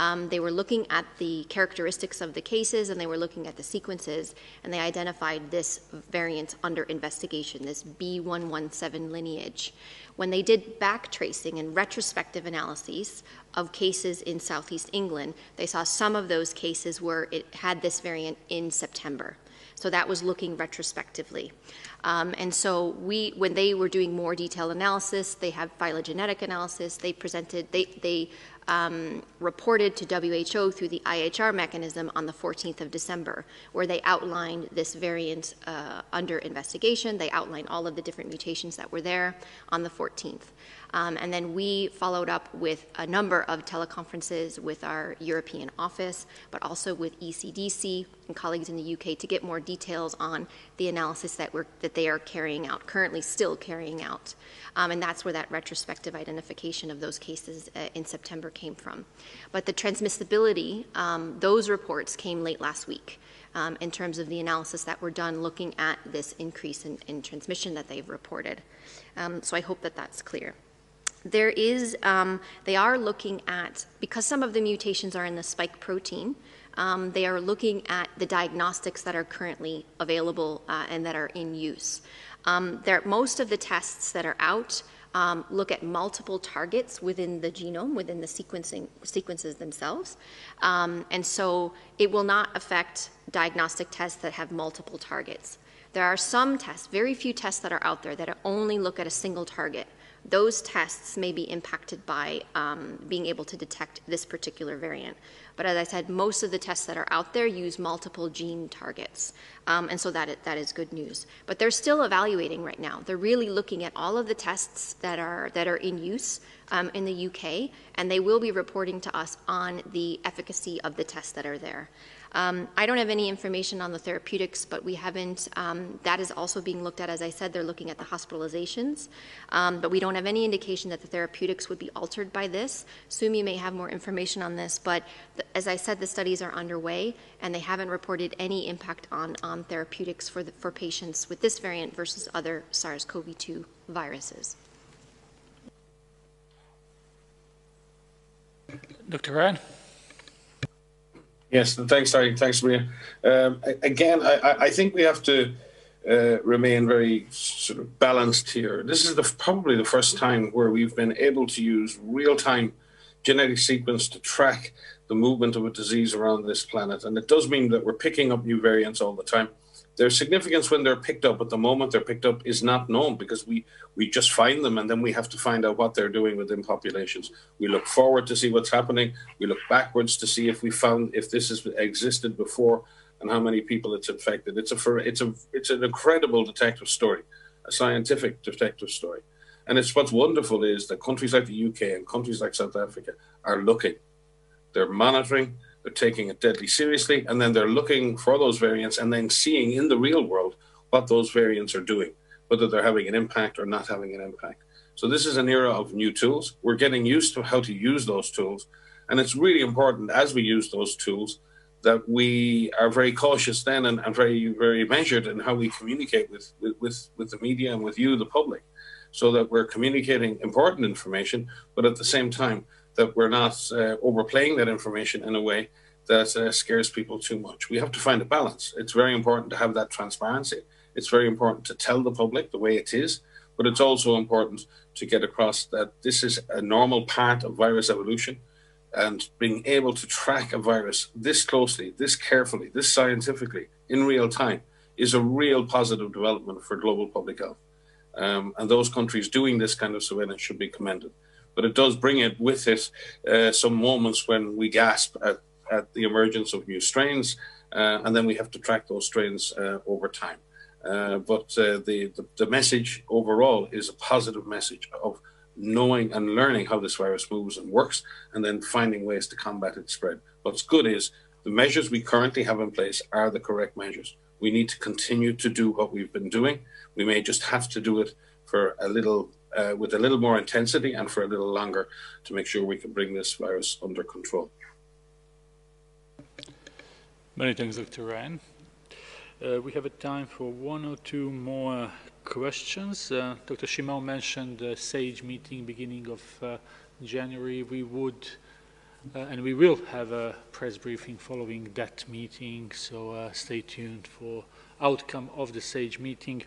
Um, they were looking at the characteristics of the cases and they were looking at the sequences, and they identified this variant under investigation, this B117 lineage. When they did back tracing and retrospective analyses of cases in Southeast England, they saw some of those cases where it had this variant in September. So that was looking retrospectively. Um, and so we, when they were doing more detailed analysis, they have phylogenetic analysis. They presented, they, they um, reported to WHO through the IHR mechanism on the 14th of December, where they outlined this variant uh, under investigation. They outlined all of the different mutations that were there on the 14th. Um, and then we followed up with a number of teleconferences with our European office, but also with ECDC and colleagues in the UK to get more details on the analysis that, we're, that they are carrying out, currently still carrying out. Um, and that's where that retrospective identification of those cases uh, in September came from. But the transmissibility, um, those reports came late last week. Um, in terms of the analysis that were done looking at this increase in, in transmission that they've reported. Um, so I hope that that's clear there is, um, they are looking at, because some of the mutations are in the spike protein, um, they are looking at the diagnostics that are currently available uh, and that are in use. Um, there, most of the tests that are out um, look at multiple targets within the genome, within the sequencing sequences themselves, um, and so it will not affect diagnostic tests that have multiple targets. There are some tests, very few tests that are out there that only look at a single target those tests may be impacted by um, being able to detect this particular variant. But as I said, most of the tests that are out there use multiple gene targets. Um, and so that, that is good news. But they're still evaluating right now. They're really looking at all of the tests that are, that are in use um, in the UK, and they will be reporting to us on the efficacy of the tests that are there. Um, I don't have any information on the therapeutics, but we haven't, um, that is also being looked at. As I said, they're looking at the hospitalizations, um, but we don't have any indication that the therapeutics would be altered by this. Sumi may have more information on this, but the, as I said, the studies are underway and they haven't reported any impact on, on therapeutics for, the, for patients with this variant versus other SARS CoV 2 viruses. Dr. Ryan? Yes, thanks, Terry. Thanks, Maria. Um, again, I, I, think we have to uh, remain very sort of balanced here. This is the, probably the first time where we've been able to use real-time genetic sequence to track the movement of a disease around this planet. And it does mean that we're picking up new variants all the time. Their significance when they're picked up at the moment they're picked up is not known because we, we just find them and then we have to find out what they're doing within populations. We look forward to see what's happening. We look backwards to see if we found if this has existed before and how many people it's infected. It's a it's a it's an incredible detective story, a scientific detective story. And it's what's wonderful is that countries like the UK and countries like South Africa are looking. They're monitoring, they're taking it deadly seriously, and then they're looking for those variants and then seeing in the real world what those variants are doing, whether they're having an impact or not having an impact. So this is an era of new tools. We're getting used to how to use those tools. And it's really important as we use those tools that we are very cautious then and, and very, very measured in how we communicate with, with, with the media and with you, the public, so that we're communicating important information, but at the same time, that we're not uh, overplaying that information in a way that uh, scares people too much. We have to find a balance. It's very important to have that transparency. It's very important to tell the public the way it is, but it's also important to get across that this is a normal part of virus evolution and being able to track a virus this closely, this carefully, this scientifically in real time is a real positive development for global public health. Um, and those countries doing this kind of surveillance should be commended. But it does bring it with it uh, some moments when we gasp at, at the emergence of new strains, uh, and then we have to track those strains uh, over time. Uh, but uh, the, the, the message overall is a positive message of knowing and learning how this virus moves and works, and then finding ways to combat its spread. What's good is the measures we currently have in place are the correct measures. We need to continue to do what we've been doing. We may just have to do it for a little, uh, with a little more intensity and for a little longer to make sure we can bring this virus under control. Many thanks, Dr. Ryan. Uh, we have a time for one or two more questions. Uh, Dr. Simão mentioned the SAGE meeting beginning of uh, January. We would uh, and we will have a press briefing following that meeting, so uh, stay tuned for outcome of the SAGE meeting.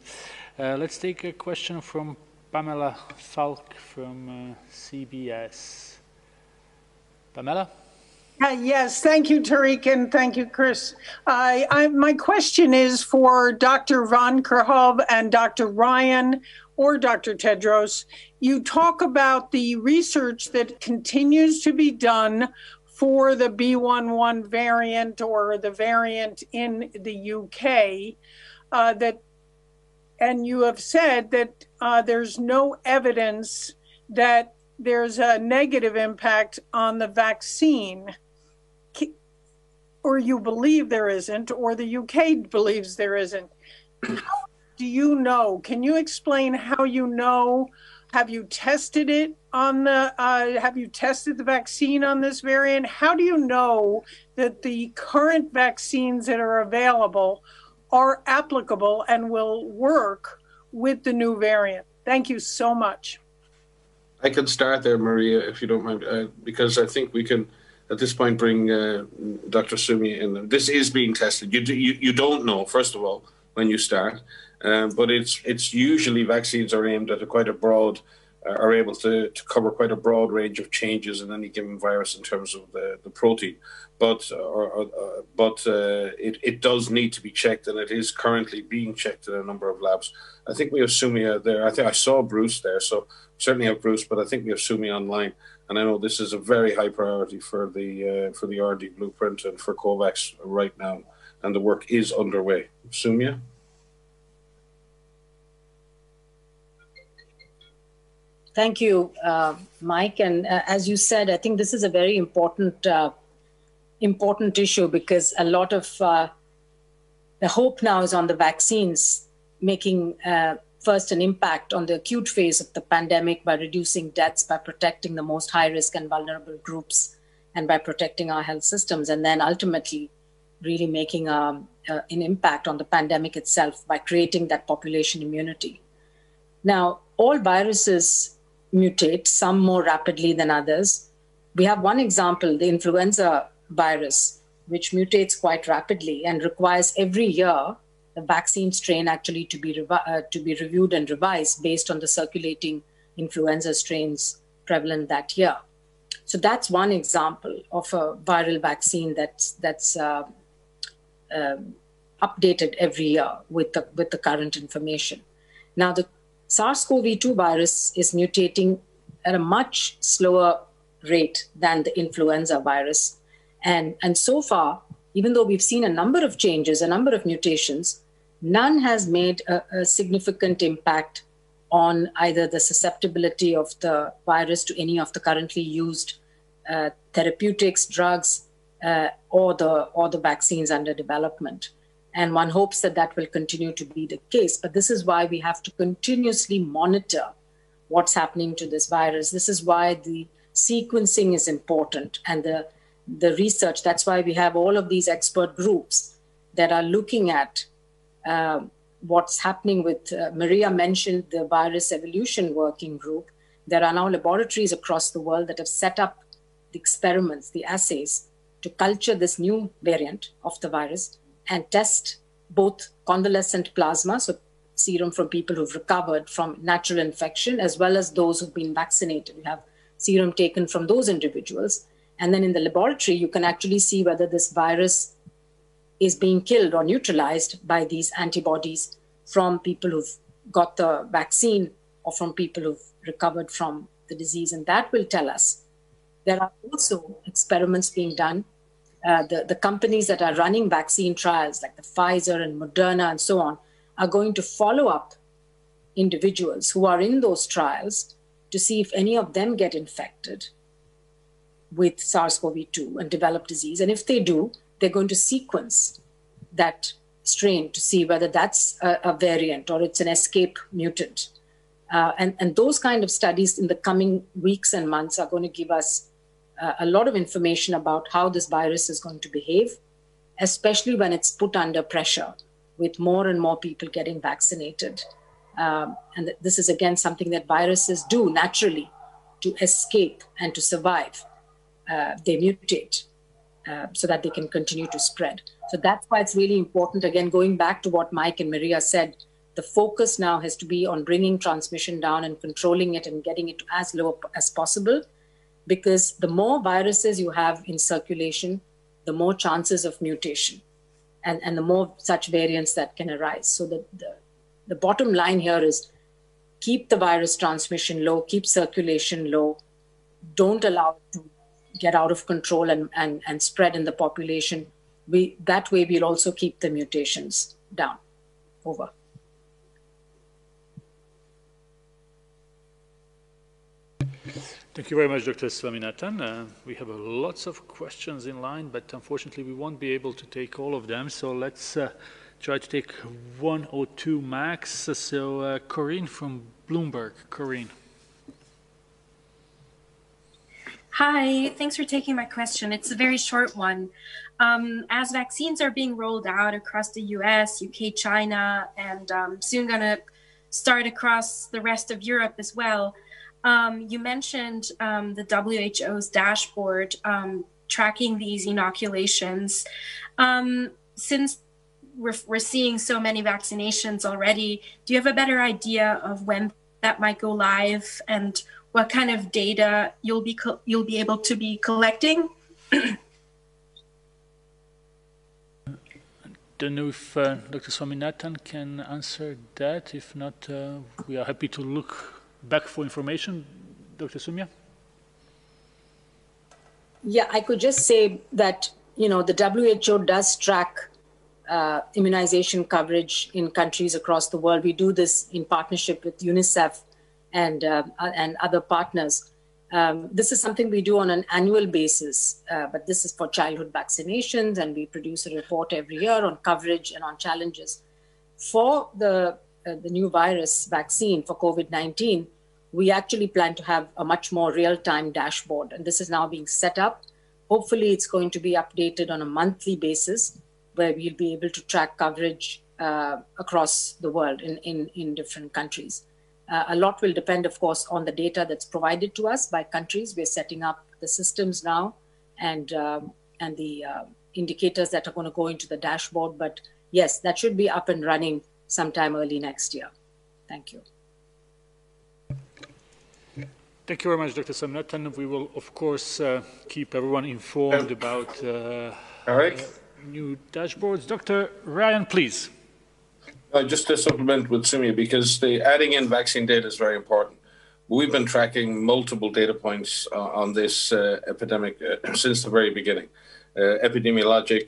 Uh, let's take a question from Pamela Falk from CBS. Pamela? Uh, yes, thank you, Tarik, and thank you, Chris. I, I, my question is for Dr. Van Kerkhove and Dr. Ryan or Dr. Tedros. You talk about the research that continues to be done for the B11 variant or the variant in the UK. Uh, that, and you have said that uh, there's no evidence that there's a negative impact on the vaccine or you believe there isn't, or the UK believes there isn't. How do you know? Can you explain how you know? Have you tested it on the? Uh, have you tested the vaccine on this variant? How do you know that the current vaccines that are available are applicable and will work with the new variant? Thank you so much. I can start there, Maria, if you don't mind, uh, because I think we can at this point bring uh, Dr. Sumi in. This is being tested. You, do, you, you don't know, first of all, when you start, um, but it's it's usually vaccines are aimed at a quite a broad, uh, are able to, to cover quite a broad range of changes in any given virus in terms of the, the protein. But or, or, uh, but uh, it, it does need to be checked, and it is currently being checked in a number of labs. I think we have Soumya there. I think I saw Bruce there, so certainly have Bruce, but I think we have Soumya online. And I know this is a very high priority for the uh, for the R&D blueprint and for COVAX right now, and the work is underway. Soumya. Thank you, uh, Mike. And uh, as you said, I think this is a very important uh, important issue because a lot of uh, the hope now is on the vaccines making uh, first an impact on the acute phase of the pandemic by reducing deaths, by protecting the most high risk and vulnerable groups, and by protecting our health systems, and then ultimately really making um, uh, an impact on the pandemic itself by creating that population immunity. Now, all viruses mutate, some more rapidly than others. We have one example, the influenza virus, which mutates quite rapidly and requires every year the vaccine strain actually to be, revi- uh, to be reviewed and revised based on the circulating influenza strains prevalent that year. So that's one example of a viral vaccine that's, that's uh, uh, updated every year with the, with the current information. Now, the SARS-CoV-2 virus is mutating at a much slower rate than the influenza virus. And, and so far, even though we've seen a number of changes, a number of mutations, none has made a, a significant impact on either the susceptibility of the virus to any of the currently used uh, therapeutics, drugs, uh, or the or the vaccines under development. And one hopes that that will continue to be the case. But this is why we have to continuously monitor what's happening to this virus. This is why the sequencing is important and the, the research. That's why we have all of these expert groups that are looking at uh, what's happening with, uh, Maria mentioned the virus evolution working group. There are now laboratories across the world that have set up the experiments, the assays to culture this new variant of the virus and test both convalescent plasma, so serum from people who've recovered from natural infection, as well as those who've been vaccinated. You have serum taken from those individuals. And then in the laboratory, you can actually see whether this virus is being killed or neutralized by these antibodies from people who've got the vaccine or from people who've recovered from the disease. And that will tell us. There are also experiments being done. Uh, the, the companies that are running vaccine trials, like the Pfizer and Moderna and so on, are going to follow up individuals who are in those trials to see if any of them get infected with SARS CoV 2 and develop disease. And if they do, they're going to sequence that strain to see whether that's a, a variant or it's an escape mutant. Uh, and, and those kind of studies in the coming weeks and months are going to give us uh, a lot of information about how this virus is going to behave, especially when it's put under pressure with more and more people getting vaccinated. Um, and this is again something that viruses do naturally to escape and to survive. Uh, they mutate uh, so that they can continue to spread. So that's why it's really important. Again, going back to what Mike and Maria said, the focus now has to be on bringing transmission down and controlling it and getting it as low as possible. Because the more viruses you have in circulation, the more chances of mutation and, and the more such variants that can arise. So the, the, the bottom line here is keep the virus transmission low, keep circulation low, don't allow it to get out of control and, and, and spread in the population. We, that way, we'll also keep the mutations down. Over. Thank you very much, Dr. Swaminathan. Uh, we have uh, lots of questions in line, but unfortunately we won't be able to take all of them. So let's uh, try to take one or two max. So uh, Corinne from Bloomberg. Corinne. Hi, thanks for taking my question. It's a very short one. Um, as vaccines are being rolled out across the US, UK, China, and um, soon going to start across the rest of Europe as well, um, you mentioned um, the WHO's dashboard um, tracking these inoculations. Um, since we're, we're seeing so many vaccinations already, do you have a better idea of when that might go live and what kind of data you'll be you'll be able to be collecting? don't know if uh, Dr. Swaminathan can answer that. If not, uh, we are happy to look back for information. Dr. Soumya? Yeah, I could just say that, you know, the WHO does track uh, immunization coverage in countries across the world. We do this in partnership with UNICEF and, uh, and other partners. Um, this is something we do on an annual basis, uh, but this is for childhood vaccinations, and we produce a report every year on coverage and on challenges. For the, uh, the new virus vaccine for COVID 19, we actually plan to have a much more real time dashboard. And this is now being set up. Hopefully, it's going to be updated on a monthly basis where we'll be able to track coverage uh, across the world in, in, in different countries. Uh, a lot will depend, of course, on the data that's provided to us by countries. We're setting up the systems now and, um, and the uh, indicators that are going to go into the dashboard. But yes, that should be up and running sometime early next year. Thank you. Thank you very much, Dr. Swaminathan. We will, of course, uh, keep everyone informed about uh, All right. Uh, new dashboards. Dr. Ryan, please. Uh, just to supplement with Sumi, because the adding in vaccine data is very important. We've been tracking multiple data points uh, on this uh, epidemic since the very beginning. epidemiologic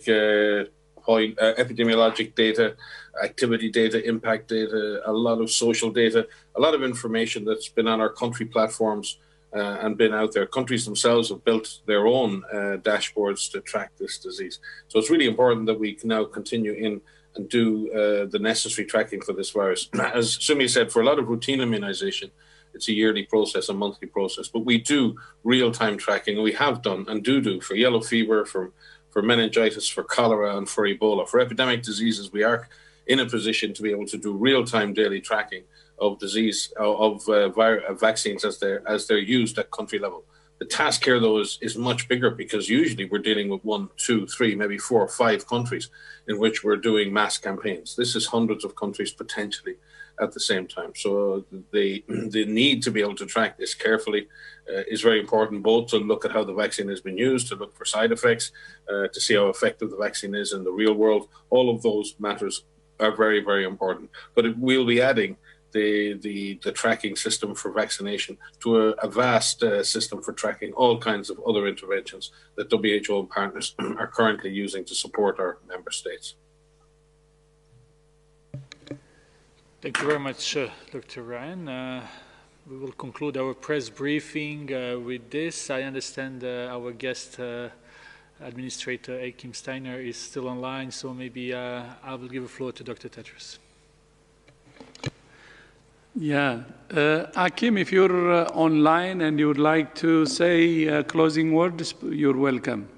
point, epidemiologic data, activity data, impact data, a lot of social data, a lot of information that's been on our country platforms uh, and been out there. Countries themselves have built their own uh, dashboards to track this disease. So it's really important that we now continue in and do uh, the necessary tracking for this virus. As Sumi said, for a lot of routine immunization, it's a yearly process, a monthly process. But we do real-time tracking, we have done and do do for yellow fever, for for meningitis, for cholera, and for Ebola. For epidemic diseases, we are in a position to be able to do real-time daily tracking of disease of uh, uh, vaccines as they're as they're used at country level. The task here, though, is, is much bigger because usually we're dealing with one, two, three, maybe four or five countries in which we're doing mass campaigns. This is hundreds of countries potentially at the same time. So the the need to be able to track this carefully uh, is very important, both to look at how the vaccine has been used, to look for side effects, uh, to see how effective the vaccine is in the real world. All of those matters are very, very important. But it, we'll be adding the, the, the tracking system for vaccination to a, a vast uh, system for tracking all kinds of other interventions that WHO partners are currently using to support our member states. Thank you very much, uh, Dr. Ryan. Uh, we will conclude our press briefing uh, with this. I understand uh, our guest uh, Administrator Achim Steiner is still online, so maybe I will give the floor to Dr. Tedros. Yeah. Uh, Akim, if you're uh, online and you would like to say uh, closing words, you're welcome.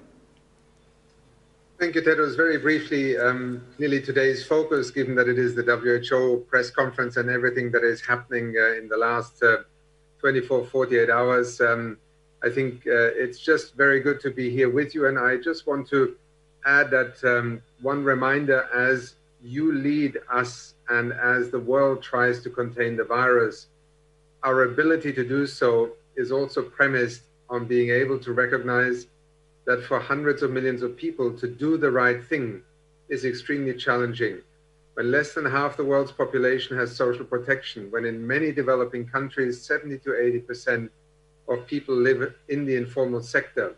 Thank you, Tedros. Very briefly, um, clearly today's focus, given that it is the WHO press conference and everything that is happening uh, in the last uh, 24, 48 hours, um, I think uh, it's just very good to be here with you. And I just want to add that um, one reminder as you lead us and as the world tries to contain the virus, our ability to do so is also premised on being able to recognize that for hundreds of millions of people to do the right thing is extremely challenging. When less than half the world's population has social protection, when in many developing countries, 70 to 80% of people live in the informal sector,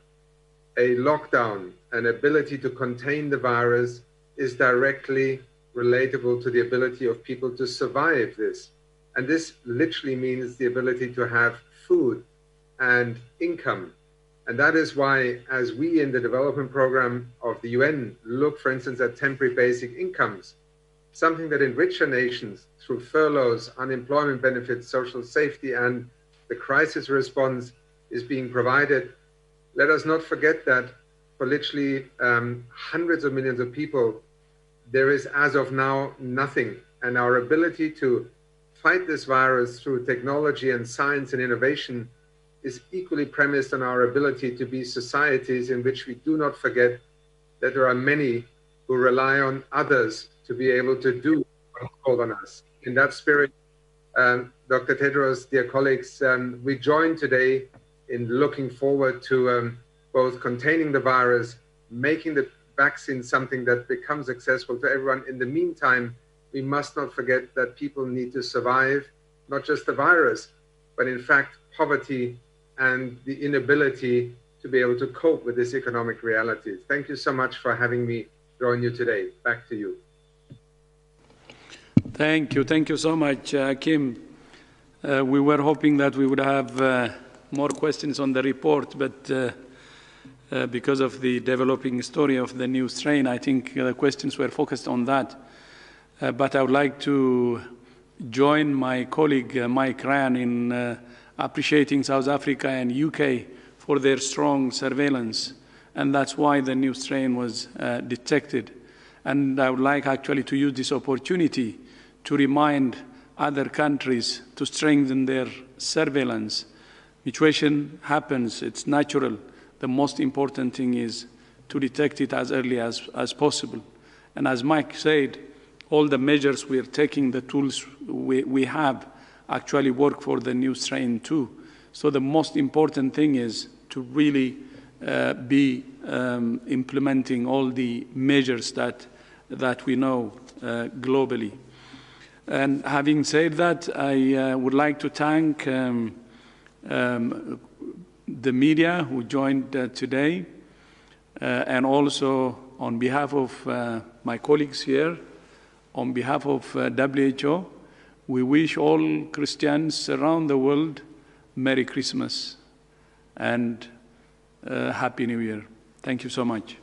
a lockdown, an ability to contain the virus is directly relatable to the ability of people to survive this. And this literally means the ability to have food and income. And that is why, as we in the development program of the UN look, for instance, at temporary basic incomes, something that in richer nations, through furloughs, unemployment benefits, social safety, and the crisis response is being provided, let us not forget that for literally um, hundreds of millions of people, there is, as of now, nothing. And our ability to fight this virus through technology and science and innovation is equally premised on our ability to be societies in which we do not forget that there are many who rely on others to be able to do what called on us. In that spirit, um, Dr. Tedros, dear colleagues, um, we join today in looking forward to um, both containing the virus, making the vaccine something that becomes accessible to everyone. In the meantime, we must not forget that people need to survive not just the virus, but in fact, poverty and the inability to be able to cope with this economic reality. Thank you so much for having me join you today. Back to you. Thank you. Thank you so much, uh, Kim. Uh, we were hoping that we would have uh, more questions on the report, but uh, uh, because of the developing story of the new strain. I think uh, the questions were focused on that. But I would like to join my colleague Mike Ryan in appreciating South Africa and UK for their strong surveillance. And that's why the new strain was uh, detected. And I would like actually to use this opportunity to remind other countries to strengthen their surveillance. Mutation happens, it's natural the most important thing is to detect it as early as, as possible. And as Mike said, all the measures we're taking, the tools we, we have, actually work for the new strain too. So the most important thing is to really uh, be um, implementing all the measures that, that we know uh, globally. And having said that, I uh, would like to thank um, um, the media who joined uh, today, uh, and also on behalf of uh, my colleagues here, on behalf of WHO, we wish all Christians around the world Merry Christmas and uh, Happy New Year. Thank you so much.